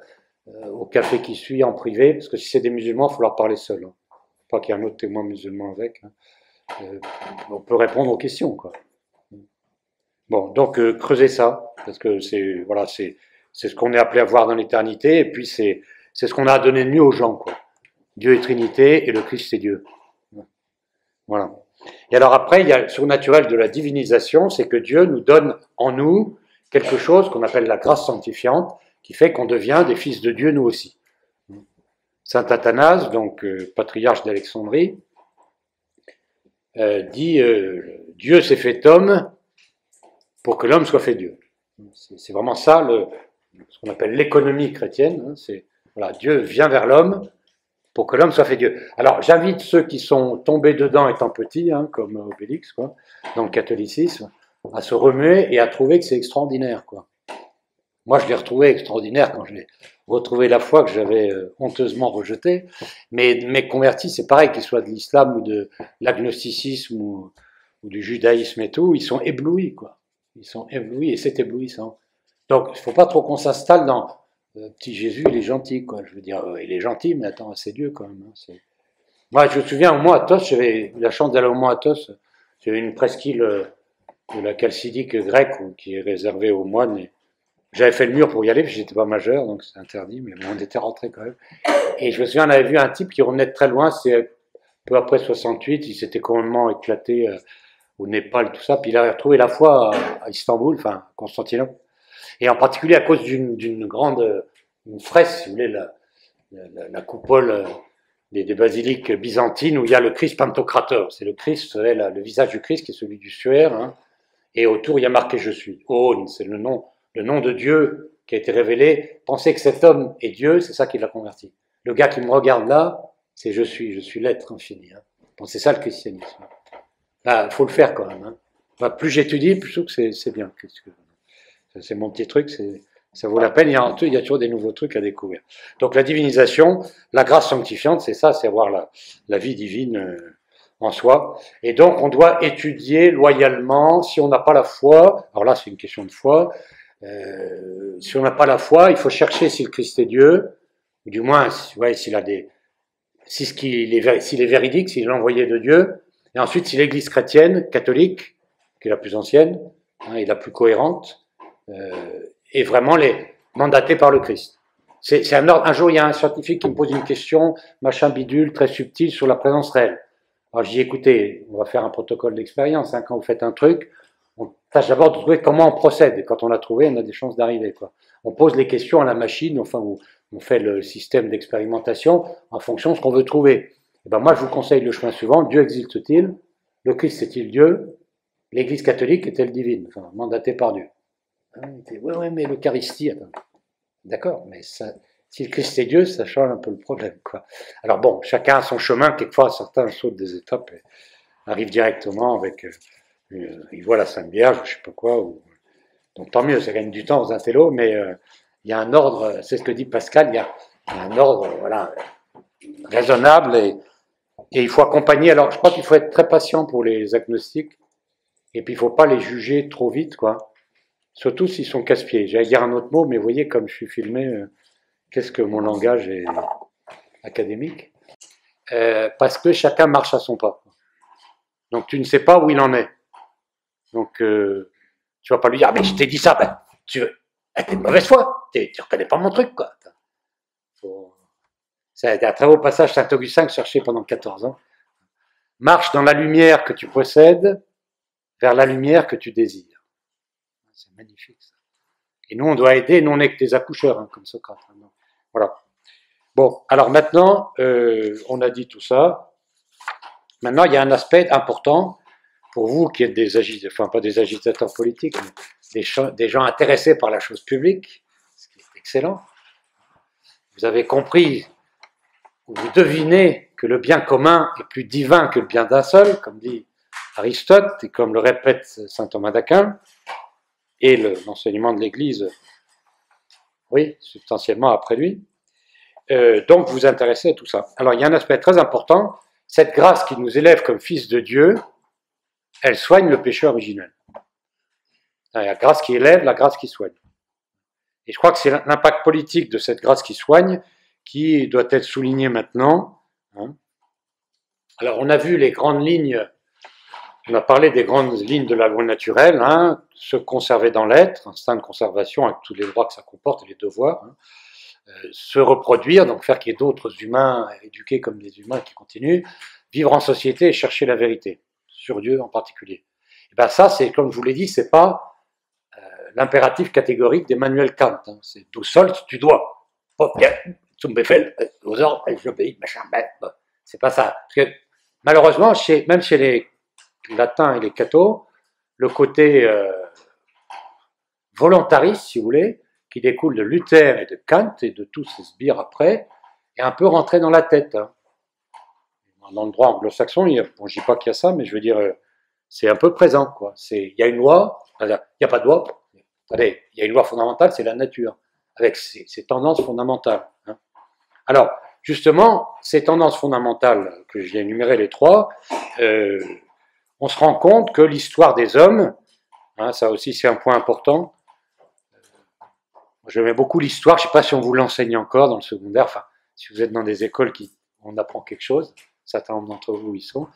euh, au café qui suit en privé, parce que si c'est des musulmans, il faut leur parler seul. Hein. Pas qu'il y ait un autre témoin musulman avec. Hein. Euh, on peut répondre aux questions, quoi. Bon, donc creusez ça, parce que c'est voilà, c'est ce qu'on est appelé à voir dans l'éternité, et puis c'est ce qu'on a à donner de mieux aux gens, quoi. Dieu est Trinité et le Christ c'est Dieu. Voilà. Et alors après, il y a le surnaturel de la divinisation, c'est que Dieu nous donne en nous quelque chose qu'on appelle la grâce sanctifiante, qui fait qu'on devient des fils de Dieu nous aussi. Saint Athanase, donc euh, patriarche d'Alexandrie, euh, dit euh, Dieu s'est fait homme pour que l'homme soit fait Dieu. C'est vraiment ça ce qu'on appelle l'économie chrétienne. Hein, Dieu vient vers l'homme pour que l'homme soit fait Dieu. Alors j'invite ceux qui sont tombés dedans étant petits, hein, comme Obélix, dans le catholicisme, à se remuer et à trouver que c'est extraordinaire. Moi, je l'ai retrouvé extraordinaire quand je l'ai retrouvé la foi que j'avais euh, honteusement rejetée. Mais mes convertis, c'est pareil, qu'ils soient de l'islam ou de l'agnosticisme ou, ou, du judaïsme et tout, ils sont éblouis. quoi. Ils sont éblouis et c'est éblouissant. Donc, il ne faut pas trop qu'on s'installe dans euh, petit Jésus, il est gentil, quoi. Je veux dire, euh, il est gentil, mais attends, c'est Dieu quand même. Hein, Moi, je me souviens, au Mont Athos, j'avais la chance d'aller au Mont Athos. J'avais une presqu'île euh, de la chalcidique grecque qui est réservée aux moines. J'avais fait le mur pour y aller, puis j'étais pas majeur, donc c'est interdit, mais on était rentré quand même. Et je me souviens, on avait vu un type qui revenait de très loin, c'est peu après 68, il s'était complètement éclaté au Népal, tout ça, puis il avait retrouvé la foi à, Istanbul, enfin, Constantinople et en particulier à cause d'une grande une fresque, si vous voulez, la, la, coupole euh, des, basiliques byzantines où il y a le Christ pantocrateur. C'est le Christ, le visage du Christ qui est celui du suaire, hein, et autour il y a marqué Je suis. On, c'est le nom, le nom de Dieu qui a été révélé. Pensez que cet homme est Dieu, c'est ça qui l'a converti. Le gars qui me regarde là, c'est Je suis, je suis l'être infini. Hein. c'est ça le christianisme. Il faut le faire quand même. Hein. plus j'étudie, plus je trouve que c'est bien. C'est mon petit truc, ça vaut la peine. Il y, a, toujours des nouveaux trucs à découvrir. Donc la divinisation, la grâce sanctifiante, c'est ça, c'est avoir la, la, vie divine euh, en soi. Et donc on doit étudier loyalement. Si on n'a pas la foi, alors là c'est une question de foi. Euh, si on n'a pas la foi, il faut chercher si le Christ est Dieu, ou du moins, ouais, s'il a des, si ce qu'il est, s'il est véridique, s'il est l'envoyé de Dieu. Et ensuite, si l'Église chrétienne, catholique, qui est la plus ancienne hein, et la plus cohérente, euh, et vraiment les mandatés par le Christ. C'est un, un jour, il y a un scientifique qui me pose une question, machin bidule, très subtil, sur la présence réelle. Alors j'ai écoutez, on va faire un protocole d'expérience. Hein, quand vous faites un truc, tâche d'abord de trouver comment on procède. Et quand on l'a trouvé, on a des chances d'arriver. On pose les questions à la machine, enfin, on, on fait le système d'expérimentation en fonction de ce qu'on veut trouver. Et ben moi, je vous conseille le chemin suivant. Dieu existe-t-il? Le Christ est-il Dieu? L'Église catholique est-elle divine? Enfin, mandatée par Dieu. Oui, oui, mais l'Eucharistie, d'accord, mais ça, si le Christ est Dieu, ça change un peu le problème. Quoi. Alors bon, chacun a son chemin, quelquefois certains sautent des étapes et arrivent directement avec, euh, euh ils voient la Sainte Vierge, je sais pas quoi, ou, donc tant mieux, ça gagne du temps aux intellos, mais euh, il y a un ordre, c'est ce que dit Pascal, il y a, un ordre voilà, raisonnable et, il faut accompagner. Alors je crois qu'il faut être très patient pour les agnostiques, et puis il faut pas les juger trop vite, quoi. Surtout s'ils sont casse-pieds. J'allais dire un autre mot, mais vous voyez, comme je suis filmé, euh, qu'est-ce que mon langage est académique? Euh, Parce que chacun marche à son pas. Donc tu ne sais pas où il en est. Donc euh, tu vas pas lui dire, ah, mais je t'ai dit ça, ben, tu veux. Eh, t'es de mauvaise foi, tu reconnais pas mon truc, quoi. Un très beau passage Saint-Augustin que je cherchais pendant 14 ans. Marche dans la lumière que tu possèdes, vers la lumière que tu désires. C'est magnifique ça. Et nous, on doit aider, nous on n'est que des accoucheurs, hein, comme Socrate. Hein, voilà. Bon, alors maintenant, euh, on a dit tout ça. Maintenant, il y a un aspect important pour vous qui êtes des agitateurs, enfin pas des agitateurs politiques, mais des, gens intéressés par la chose publique, ce qui est excellent. Vous avez compris, vous devinez que le bien commun est plus divin que le bien d'un seul, comme dit Aristote, et comme le répète saint Thomas d'Aquin, et l'enseignement de l'Église, oui, substantiellement après lui. Euh, donc vous vous intéressez à tout ça. Alors il y a un aspect très important, cette grâce qui nous élève comme fils de Dieu, elle soigne le péché originel. La grâce qui élève, la grâce qui soigne. Et je crois que c'est l'impact politique de cette grâce qui soigne qui doit être souligné maintenant. Hein. Alors on a vu les grandes lignes, on a parlé des grandes lignes de la loi naturelle, hein, se conserver dans l'être, instinct de conservation avec tous les droits que ça comporte et les devoirs, hein. euh, se reproduire, donc faire qu'il y ait d'autres humains éduqués comme des humains qui continuent, vivre en société et chercher la vérité sur Dieu en particulier. Et ben ça, c'est comme je vous l'ai dit, c'est pas euh, l'impératif catégorique d'Emmanuel Kant. Hein. C'est tout seul, tu dois. Oh, bien, tu me fais aux ordres, j'obéis, machin, ben, c'est pas ça. Parce que malheureusement, même chez les latins et les cathos, le côté euh, volontariste, si vous voulez, qui découle de Luther et de Kant et de tous ces sbires après, est un peu rentré dans la tête. Hein dans le droit anglo-saxon, je ne dis pas qu'il y a ça, mais je veux dire, euh, c'est un peu présent. Quoi. Il y a une loi, il n'y a pas de loi, il y a une loi fondamentale, c'est la nature, avec ses, tendances fondamentales. Hein. Alors, justement, ces tendances fondamentales, que j'ai énumérées les trois, euh, on se rend compte que l'histoire des hommes, hein, ça aussi c'est un point important, j'aimais beaucoup l'histoire, je ne sais pas si on vous l'enseigne encore dans le secondaire, enfin, si vous êtes dans des écoles qui on apprend quelque chose, certains d'entre vous y sont,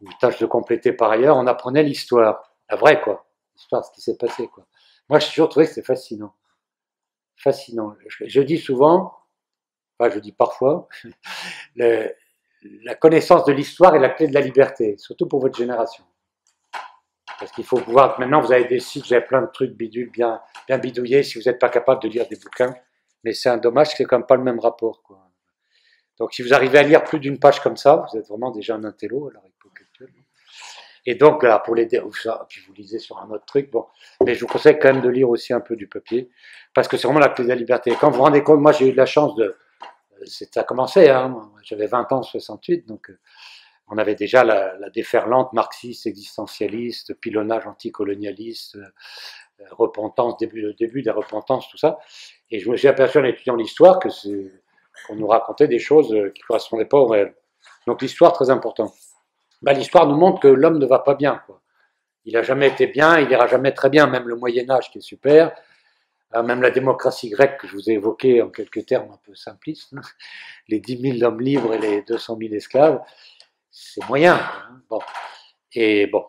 ou tâche de compléter par ailleurs, on apprenait l'histoire, la vraie quoi, l'histoire, ce qui s'est passé quoi. Moi, j'ai toujours trouvé que c'était fascinant. Fascinant. Je, dis souvent, enfin je dis parfois, (laughs) la connaissance de l'histoire est la clé de la liberté, surtout pour votre génération. Parce qu'il faut pouvoir, maintenant vous avez des sites, vous avez plein de trucs bidules, bien, bien bidouillés, si vous n'êtes pas capable de lire des bouquins, mais c'est un dommage, c'est quand même pas le même rapport. Quoi. Donc si vous arrivez à lire plus d'une page comme ça, vous êtes vraiment déjà un intello à l'heure actuelle. Et donc là, pour les puis vous lisez sur un autre truc, bon, mais je vous conseille quand même de lire aussi un peu du papier, parce que c'est vraiment la clé de la liberté. quand vous vous rendez compte, moi j'ai eu de la chance de, euh, ça a commencé, hein, j'avais 20 ans en 68, donc euh, on avait déjà la, déferlante marxiste, existentialiste, pilonnage anticolonialiste, euh, repentance, début, début des repentances, tout ça. Et je me suis aperçu en étudiant l'histoire que c'est on nous racontait des choses euh, qui ne correspondaient pas au réel. Donc l'histoire, très important. Bah, l'histoire nous montre que l'homme ne va pas bien. Il n'a jamais été bien, il n'ira jamais très bien, même le Moyen Âge qui est super, euh, même la démocratie grecque que je vous ai évoquée en quelques termes un peu simplistes, (laughs) les 10 000 hommes libres et les 200 000 esclaves, c'est moyen. Hein. bon.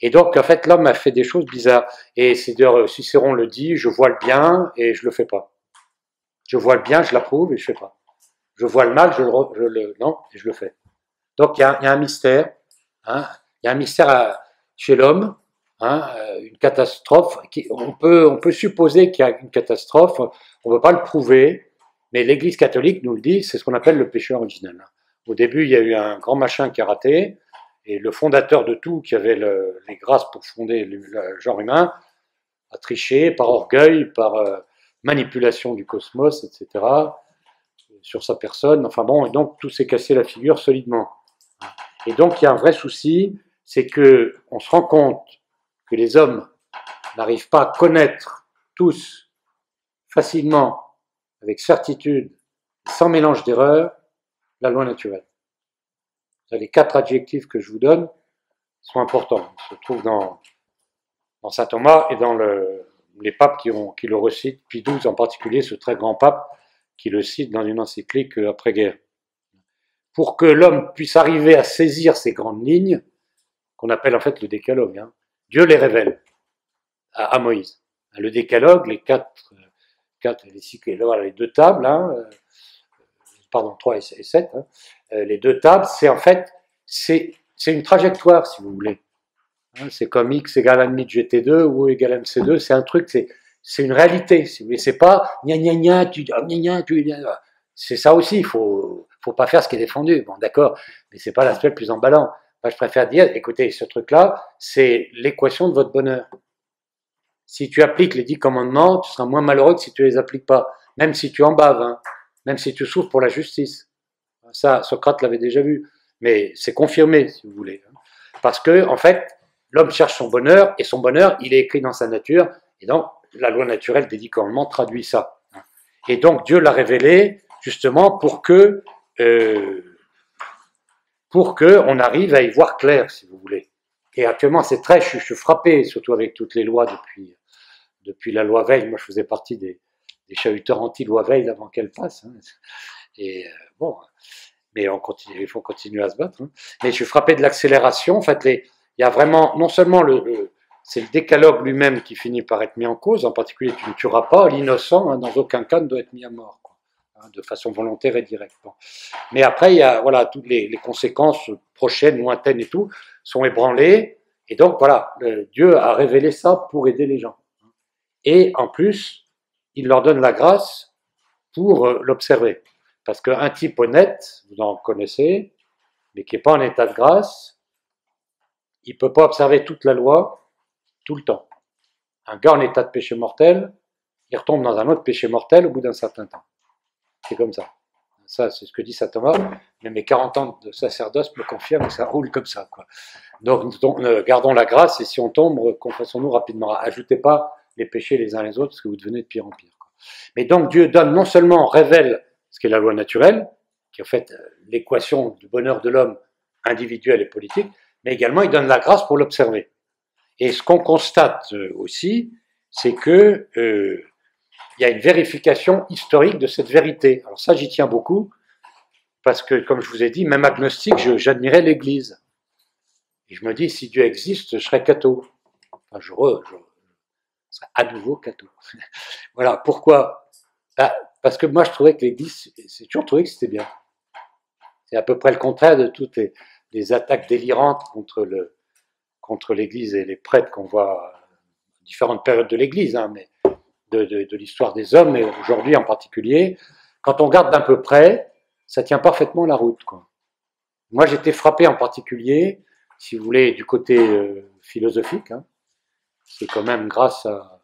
Et donc, en fait, l'homme a fait des choses bizarres. Et d'ailleurs, Cicéron le dit, je vois le bien et je le fais pas. Je vois le bien, je l'approuve et je ne fais pas je vois le mal, je le, non, et je le fais. Donc il y a, un mystère, hein, il y a un mystère chez l'homme, hein, euh, une catastrophe. Qui, on, peut, on peut supposer qu'il y a une catastrophe, on ne peut pas le prouver, mais l'Église catholique nous le dit, c'est ce qu'on appelle le péché originel. Au début, il y a eu un grand machin qui a raté, et le fondateur de tout, qui avait les grâces pour fonder le, genre humain, a triché par orgueil, par euh, manipulation du cosmos, etc sur sa personne. Enfin bon, et donc tout s'est cassé la figure solidement. Et donc il y a un vrai souci, c'est que on se rend compte que les hommes n'arrivent pas à connaître tous facilement, avec certitude, sans mélange d'erreurs, la loi naturelle. Les quatre adjectifs que je vous donne sont importants. Ils se trouvent dans, saint Thomas et dans le, les papes qui, le recitent, puis 12 en particulier, ce très grand pape qui le cite dans une encyclique après-guerre. Pour que l'homme puisse arriver à saisir ces grandes lignes, qu'on appelle en fait le décalogue, hein, Dieu les révèle à, Moïse. Le décalogue, les quatre, quatre les, deux tables, hein, euh, pardon, trois et sept, hein, euh, les deux tables, c'est en fait, c'est une trajectoire, si vous voulez. Hein, c'est comme x égale 1 demi de GT2 ou égale MC2, c'est un truc, c'est une réalité, si vous voulez. C'est pas gna gna gna, tu gna gna, tu C'est ça aussi, il faut, faut pas faire ce qui est défendu. Bon, d'accord, mais c'est pas l'aspect le plus emballant. Je préfère dire, écoutez, ce truc-là, c'est l'équation de votre bonheur. Si tu appliques les dix commandements, tu seras moins malheureux que si tu les appliques pas, même si tu en baves, hein. même si tu souffres pour la justice. Ça, Socrate l'avait déjà vu, mais c'est confirmé, si vous voulez. Hein. Parce que, en fait, l'homme cherche son bonheur, et son bonheur, il est écrit dans sa nature, et donc la loi naturelle des traduit ça. Et donc Dieu l'a révélé justement pour que euh, pour que on arrive à y voir clair, si vous voulez. Et actuellement, c'est très, je, suis frappé, surtout avec toutes les lois depuis depuis la loi Veil. Moi, je faisais partie des, des chahuteurs anti-loi Veil avant qu'elle passe. Hein. Et euh, bon, mais on continue, il faut continuer à se battre. Hein. Mais je suis frappé de l'accélération. En fait, il y a vraiment, non seulement le, c'est le décalogue lui-même qui finit par être mis en cause, en particulier tu ne tueras pas, l'innocent, hein, dans aucun cas ne doit être mis à mort, hein, de façon volontaire et directe. Mais après, il y a, voilà, toutes les, les, conséquences prochaines, lointaines et tout, sont ébranlées, et donc voilà, Dieu a révélé ça pour aider les gens. Et en plus, il leur donne la grâce pour euh, l'observer. Parce qu'un type honnête, vous en connaissez, mais qui n'est pas en état de grâce, il ne peut pas observer toute la loi tout le temps. Un gars en état de péché mortel, il retombe dans un autre péché mortel au bout d'un certain temps. C'est comme ça. Ça, c'est ce que dit saint Thomas. Mais mes 40 ans de sacerdoce me confirment que ça roule comme ça. Donc, euh, gardons la grâce et si on tombe, confessons-nous rapidement. Ajoutez pas les péchés les uns les autres parce que vous devenez de pire en pire. Mais donc Dieu donne non seulement révèle ce qui est la loi naturelle, qui est en fait l'équation du bonheur de l'homme individuel et politique, mais également il donne la grâce pour l'observer. Et ce qu'on constate euh, aussi, c'est que euh, il y a une vérification historique de cette vérité. Alors ça, j'y tiens beaucoup, parce que, comme je vous ai dit, même agnostique, j'admirais l'Église. Et je me dis, si Dieu existe, je serais catho. Enfin, je, je, serais à nouveau catho. (laughs) voilà, pourquoi? Bah, Parce que moi, je trouvais que l'Église, j'ai toujours trouvé que c'était bien. C'est à peu près le contraire de toutes les attaques délirantes contre le, contre l'Église et les prêtres qu'on voit à différentes périodes de l'Église, hein, mais de, l'histoire des hommes, et aujourd'hui en particulier, quand on regarde d'un peu près, ça tient parfaitement la route. Moi, j'étais frappé en particulier, si vous voulez, du côté euh, philosophique. Hein. C'est quand même grâce à,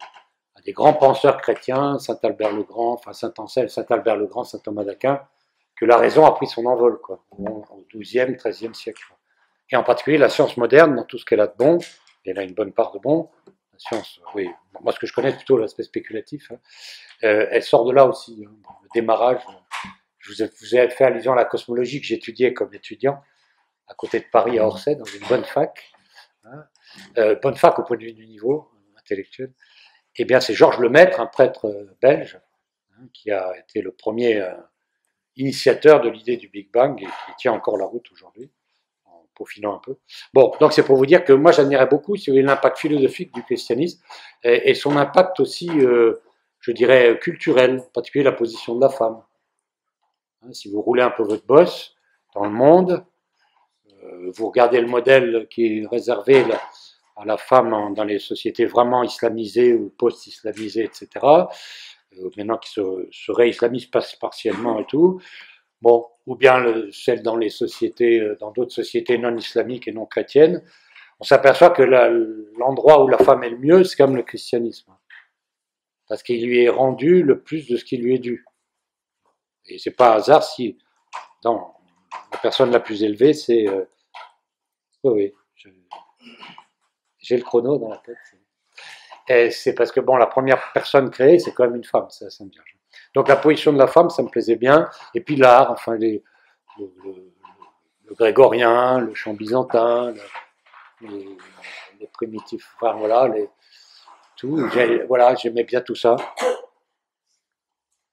des grands penseurs chrétiens, Saint Albert le Grand, enfin Saint Anselme, Saint Albert le Grand, Saint Thomas d'Aquin, que la raison a pris son envol, quoi, au XIIe, XIIIe siècle et en particulier la science moderne dans tout ce qu'elle a de bon, elle a une bonne part de bon, la science, oui, moi ce que je connais plutôt l'aspect spéculatif, hein. euh, elle sort de là aussi, hein, le démarrage, je vous ai, fait allusion à la cosmologie que j'étudiais comme étudiant, à côté de Paris à Orsay, dans une bonne fac, hein. euh, bonne fac au point de vue du niveau intellectuel, eh bien c'est Georges Lemaître, un prêtre euh, belge, hein, qui a été le premier initiateur de l'idée du Big Bang et qui tient encore la route aujourd'hui peaufinant un peu. Bon, donc c'est pour vous dire que moi j'admirais beaucoup, l'impact philosophique du christianisme et, son impact aussi, euh, je dirais, culturel, en particulier la position de la femme. Hein, si vous roulez un peu votre bosse dans le monde, euh, vous regardez le modèle qui est réservé à la femme dans les sociétés vraiment islamisées ou post-islamisées, etc., euh, maintenant qui se, se réislamisent partiellement et tout, bon, ou bien le, celle dans les sociétés, euh, dans d'autres sociétés non islamiques et non chrétiennes, on s'aperçoit que l'endroit où la femme est le mieux, c'est comme le christianisme. Parce qu'il lui est rendu le plus de ce qui lui est dû. Et c'est pas un hasard si, dans la personne la plus élevée, c'est. Euh, oui, j'ai le chrono dans la tête. C'est parce que, bon, la première personne créée, c'est quand même une femme, c'est la Sainte Vierge. Donc la position de la femme, ça me plaisait bien. Et puis l'art, enfin le, grégorien, le chant byzantin, les, primitifs, enfin voilà, tout. Voilà, j'aimais bien tout ça.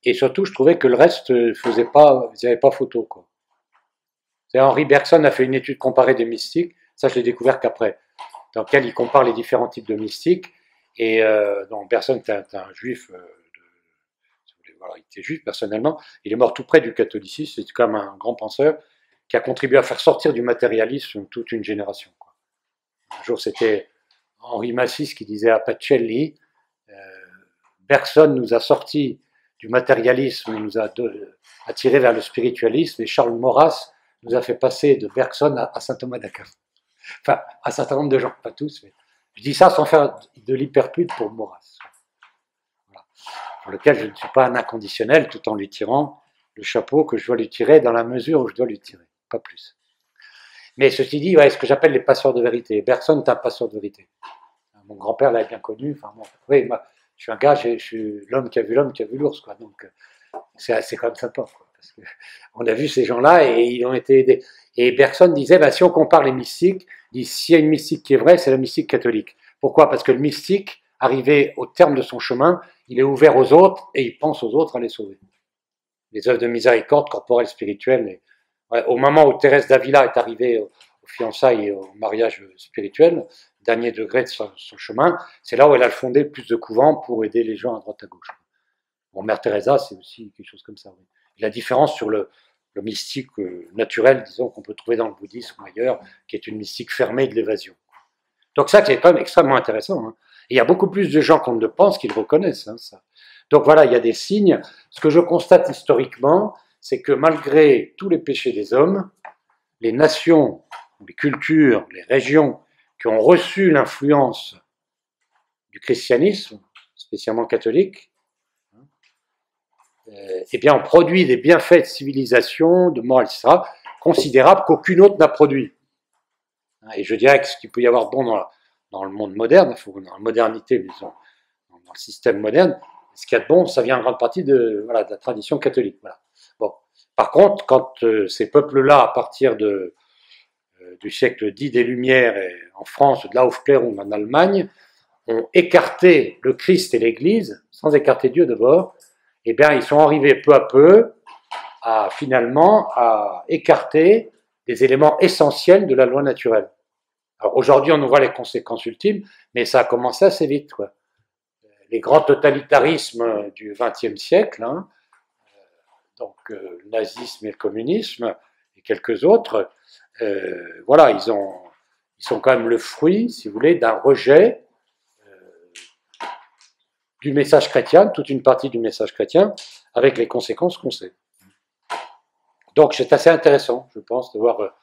Et surtout, je trouvais que le reste faisait pas, ils n'avaient pas photo quoi. Henri Bergson a fait une étude comparée des mystiques. Ça, je l'ai découvert qu'après, dans lequel il compare les différents types de mystiques. Et euh, Bergson est un, juif. Euh, il était juif personnellement, il est mort tout près du catholicisme, c'est comme un grand penseur qui a contribué à faire sortir du matérialisme toute une génération. un jour c'était Henri Massis qui disait à Pacelli, euh, nous a sortis du matérialisme, nous a attirés vers le spiritualisme, et Charles Maurras nous a fait passer de Bergson à, saint Thomas d'Aquin. Enfin, un certain nombre de gens, pas tous, mais je dis ça sans faire de l'hyperpude pour Maurras, pour lequel je ne suis pas un inconditionnel, tout en lui tirant le chapeau que je dois lui tirer dans la mesure où je dois lui tirer, pas plus. Mais ceci dit, ouais, ce que j'appelle les passeurs de vérité. Bergson est un passeur de vérité. Mon grand-père l'avait bien connu. Enfin, bon, oui, je suis un gars, je, suis l'homme qui a vu l'homme qui a vu l'ours, quoi. Donc, euh, c'est quand même sympa, on a vu ces gens-là et ils ont été aidés. Et Bergson disait, bah, si on compare les mystiques, s'il y a une mystique qui est vraie, c'est la mystique catholique. Pourquoi? Parce que le mystique, arrivé au terme de son chemin, il est ouvert aux autres et il pense aux autres à les sauver. Les œuvres de miséricorde corporelle, spirituelle, au moment où Thérèse d'Avila est arrivée aux, fiançailles et au mariage spirituel, dernier degré de son, chemin, c'est là où elle a fondé plus de couvents pour aider les gens à droite à gauche. Bon, Mère Teresa, c'est aussi quelque chose comme ça. La différence sur le, mystique euh, naturel, disons, qu'on peut trouver dans le bouddhisme ou ailleurs, qui est une mystique fermée de l'évasion. Donc ça, c'est quand même extrêmement intéressant. Hein. Il y a beaucoup plus de gens qu'on ne pense qui le reconnaissent. Hein, ça. Donc voilà, il y a des signes. Ce que je constate historiquement, c'est que malgré tous les péchés des hommes, les nations, les cultures, les régions qui ont reçu l'influence du christianisme, spécialement catholique, euh, eh bien, ont produit des bienfaits de civilisation, de morale, etc., considérables qu'aucune autre n'a produit. Et je dirais que ce qu'il peut y avoir bon dans, le monde moderne, dans la modernité, dans le système moderne, ce qu'il y a de bon, ça vient en grande partie de, la tradition catholique. Voilà. Par contre, quand euh, ces peuples-là, à partir euh, du siècle X des Lumières, en France, de l'Aufklärung en Allemagne, ont écarté le Christ et l'Église, sans écarter Dieu d'abord, eh bien, ils sont arrivés peu à peu à finalement à écarter des éléments essentiels de la loi naturelle. Alors aujourd'hui, on nous voit les conséquences ultimes, mais ça a commencé assez vite. Les grands totalitarismes du XXe siècle, hein, donc euh, le nazisme et le communisme, et quelques autres, euh, voilà, ils, ont, ils sont quand même le fruit, si vous voulez, d'un rejet euh, du message chrétien, toute une partie du message chrétien, avec les conséquences qu'on sait. Donc c'est assez intéressant, je pense, de voir.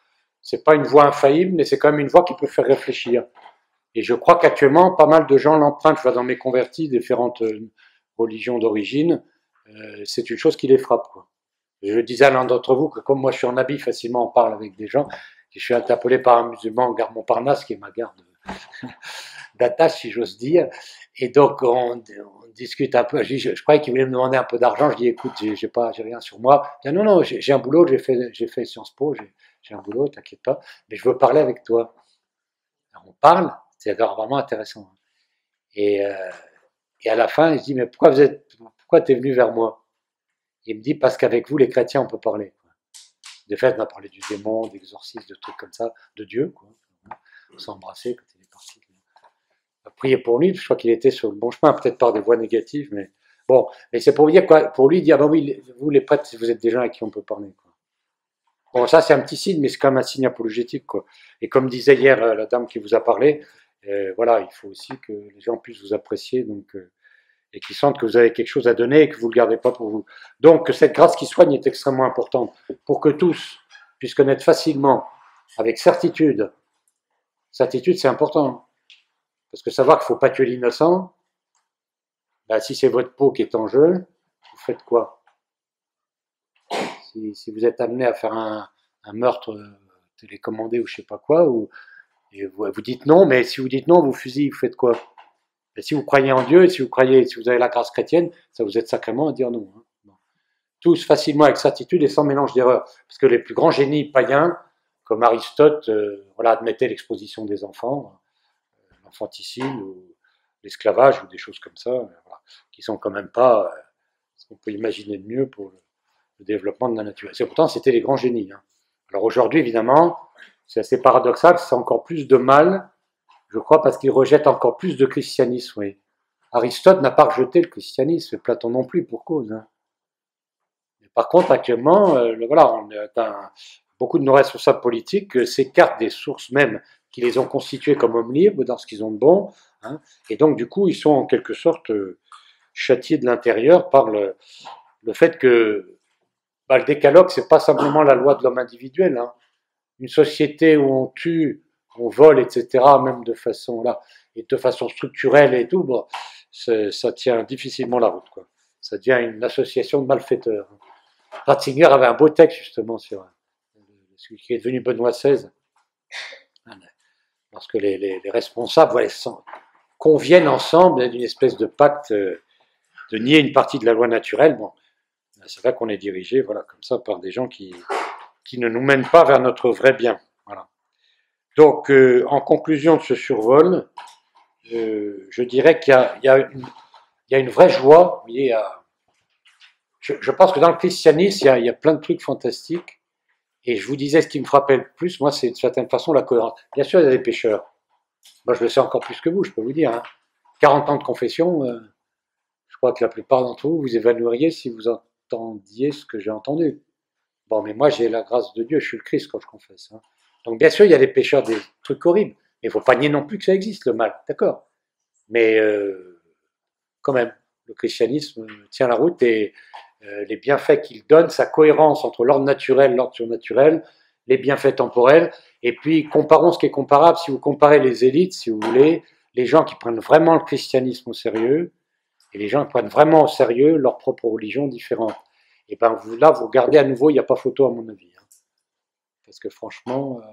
C'est pas une voie infaillible, mais c'est quand même une voie qui peut faire réfléchir. Et je crois qu'actuellement, pas mal de gens l'empruntent. Je vois dans mes convertis différentes religions d'origine, euh, c'est une chose qui les frappe. Je disais à l'un d'entre vous que comme moi je suis en habit, facilement on parle avec des gens, je suis interpellé par un musulman en gare Montparnasse, qui est ma garde (laughs) d'attache, si j'ose dire. Et donc on, discute un peu. Je, je, croyais qu'il voulait me demander un peu d'argent. Je dis écoute, j'ai pas, j'ai rien sur moi. Il dit, non non, j'ai un boulot, j'ai fait, j'ai fait Sciences Po, j'ai un boulot, t'inquiète pas. Mais je veux parler avec toi. Alors on parle, c'est vraiment intéressant. Et, euh, et à la fin, je dis mais pourquoi vous êtes pourquoi tu es venu vers moi? Il me dit, parce qu'avec vous, les chrétiens, on peut parler. De fait, on a parlé du démon, d'exorcisme, de trucs comme ça, de Dieu. Quoi. On s'est quand il est parti. On a prié pour lui, je crois qu'il était sur le bon chemin, peut-être par des voies négatives, mais bon, mais c'est pour dire quoi, pour lui dire, ah ben oui, vous les prêtres, vous êtes des gens à qui on peut parler. Bon, ça c'est un petit signe, mais c'est quand même un signe apologétique. Et comme disait hier euh, la dame qui vous a parlé, euh, voilà, il faut aussi que les gens puissent vous apprécier. Donc, euh, et qui sentent que vous avez quelque chose à donner et que vous ne le gardez pas pour vous. Donc cette grâce qui soigne est extrêmement importante pour que tous puissent connaître facilement, avec certitude. Certitude, c'est important. Parce que savoir qu'il ne faut pas tuer l'innocent, ben, si c'est votre peau qui est en jeu, vous faites quoi? Si, vous êtes amené à faire un, meurtre euh, télécommandé ou je sais pas quoi, ou, vous, dites non, mais si vous dites non, vous fusillez, vous faites quoi? Et si vous croyez en Dieu, si vous croyez, si vous avez la grâce chrétienne, ça vous aide sacrément à dire non. Hein. Tous facilement avec certitude et sans mélange d'erreurs. Parce que les plus grands génies païens, comme Aristote, euh, voilà, admettaient l'exposition des enfants, euh, l'infanticide ou l'esclavage ou des choses comme ça, euh, qui sont quand même pas ce qu'on peut imaginer de mieux pour développement de la nature. C'est pourtant c'était les grands génies. Hein. Alors aujourd'hui, évidemment, c'est assez paradoxal, c'est encore plus de mal je crois, parce qu'il rejette encore plus de christianisme. Aristote n'a pas rejeté le christianisme, Platon non plus, pour cause. Hein. par contre, actuellement, euh, voilà, beaucoup de nos responsables politiques euh, s'écartent des sources même qui les ont constitués comme hommes libres dans ce qu'ils ont de bon. Hein. et donc, du coup, ils sont en quelque sorte euh, châtiés de l'intérieur par le, le, fait que bah, le décalogue, c'est pas simplement la loi de l'homme individuel. Hein. Une société où on tue, on vole, etc., même de façon là, et de façon structurelle et tout, bon, ça tient difficilement la route. Ça devient une association de malfaiteurs. Ratzinger avait un beau texte justement sur ce qui est devenu Benoît XVI lorsque les, responsables voilà, conviennent ensemble d'une espèce de pacte euh, de nier une partie de la loi naturelle. C'est là qu'on est dirigé, voilà, comme ça, par des gens qui, qui ne nous mènent pas vers notre vrai bien. Voilà. Donc, euh, en conclusion de ce survol, euh, je dirais qu'il y, y, y a, une vraie joie liée à. Je, pense que dans le christianisme, il y, a, plein de trucs fantastiques. Et je vous disais, ce qui me frappait le plus, moi, c'est de certaine façon la cohérence. Bien sûr, il y a des pécheurs. Moi, je le sais encore plus que vous, je peux vous dire. Hein. 40 ans de confession, euh, je crois que la plupart d'entre vous vous évanouiriez si vous entendiez ce que j'ai entendu. Bon, mais moi, j'ai la grâce de Dieu, je suis le Christ quand je confesse. Hein. Donc, bien sûr, il y a des pécheurs, des trucs horribles. Mais il ne faut pas nier non plus que ça existe, le mal. D'accord? Mais euh, quand même, le christianisme tient la route et euh, les bienfaits qu'il donne, sa cohérence entre l'ordre naturel, l'ordre surnaturel, les bienfaits temporels, et puis comparons ce qui est comparable, si vous comparez les élites, si vous voulez, les gens qui prennent vraiment le christianisme au sérieux, et les gens prennent vraiment au sérieux leur propre religion différente. Et bien là, vous regardez à nouveau, il n'y a pas photo à mon avis. Hein. Parce que franchement, euh,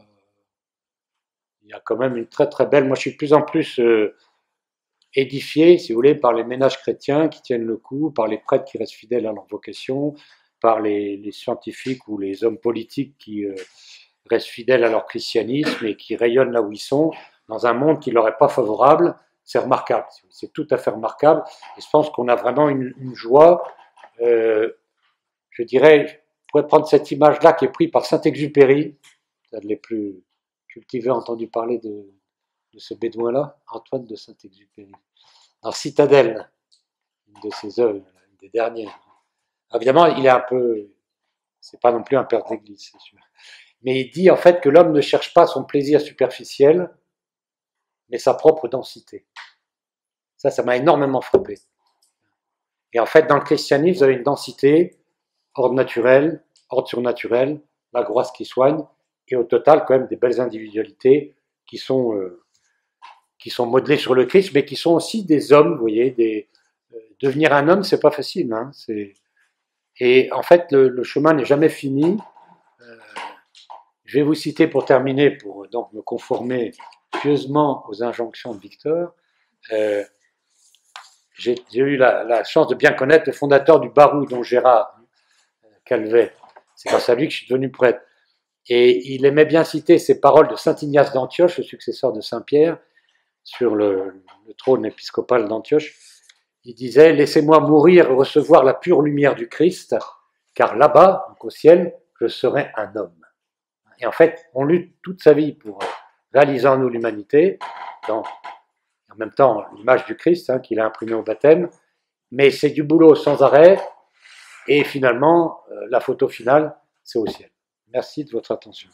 il y a quand même une très très belle, moi je suis de plus en plus... Euh, édifiés, si vous voulez, par les ménages chrétiens qui tiennent le coup, par les prêtres qui restent fidèles à leur vocation, par les, scientifiques ou les hommes politiques qui euh, restent fidèles à leur christianisme et qui rayonnent là où ils sont, dans un monde qui leur est pas favorable. C'est remarquable, c'est tout à fait remarquable. Et je pense qu'on a vraiment une, joie. Euh, je dirais, je pourrais prendre cette image-là qui est prise par Saint-Exupéry, les plus cultivés entendu parler de, de ce bédouin-là, Antoine de Saint-Exupéry, dans Citadelle, une de ses œuvres, une des dernières. Évidemment, il est un peu, c'est pas non plus un père d'église, c'est sûr. Mais il dit en fait que l'homme ne cherche pas son plaisir superficiel, mais sa propre densité. Ça, ça m'a énormément frappé. Et en fait, dans le christianisme, vous avez une densité, ordre naturel, ordre surnaturel, la grâce qui soigne, et au total, quand même, des belles individualités qui sont euh, qui sont modelés sur le Christ, mais qui sont aussi des hommes, vous voyez. Euh, devenir un homme, c'est pas facile. Hein, et en fait, le, chemin n'est jamais fini. Euh, je vais vous citer pour terminer, pour donc me conformer pieusement aux injonctions de Victor. Euh, j'ai eu la, chance de bien connaître le fondateur du Barou, dont Gérard Calvet. C'est grâce à lui que je suis devenu prêtre. Et il aimait bien citer ces paroles de saint Ignace d'Antioche, le successeur de Saint Pierre, sur le, trône épiscopal d'Antioche, il disait Laissez-moi mourir et recevoir la pure lumière du Christ, car là-bas, au ciel, je serai un homme. Et en fait, on lutte toute sa vie pour réaliser en nous l'humanité, en même temps l'image du Christ hein, qu'il a imprimé au baptême, mais c'est du boulot sans arrêt, et finalement, euh, la photo finale, c'est au ciel. Merci de votre attention.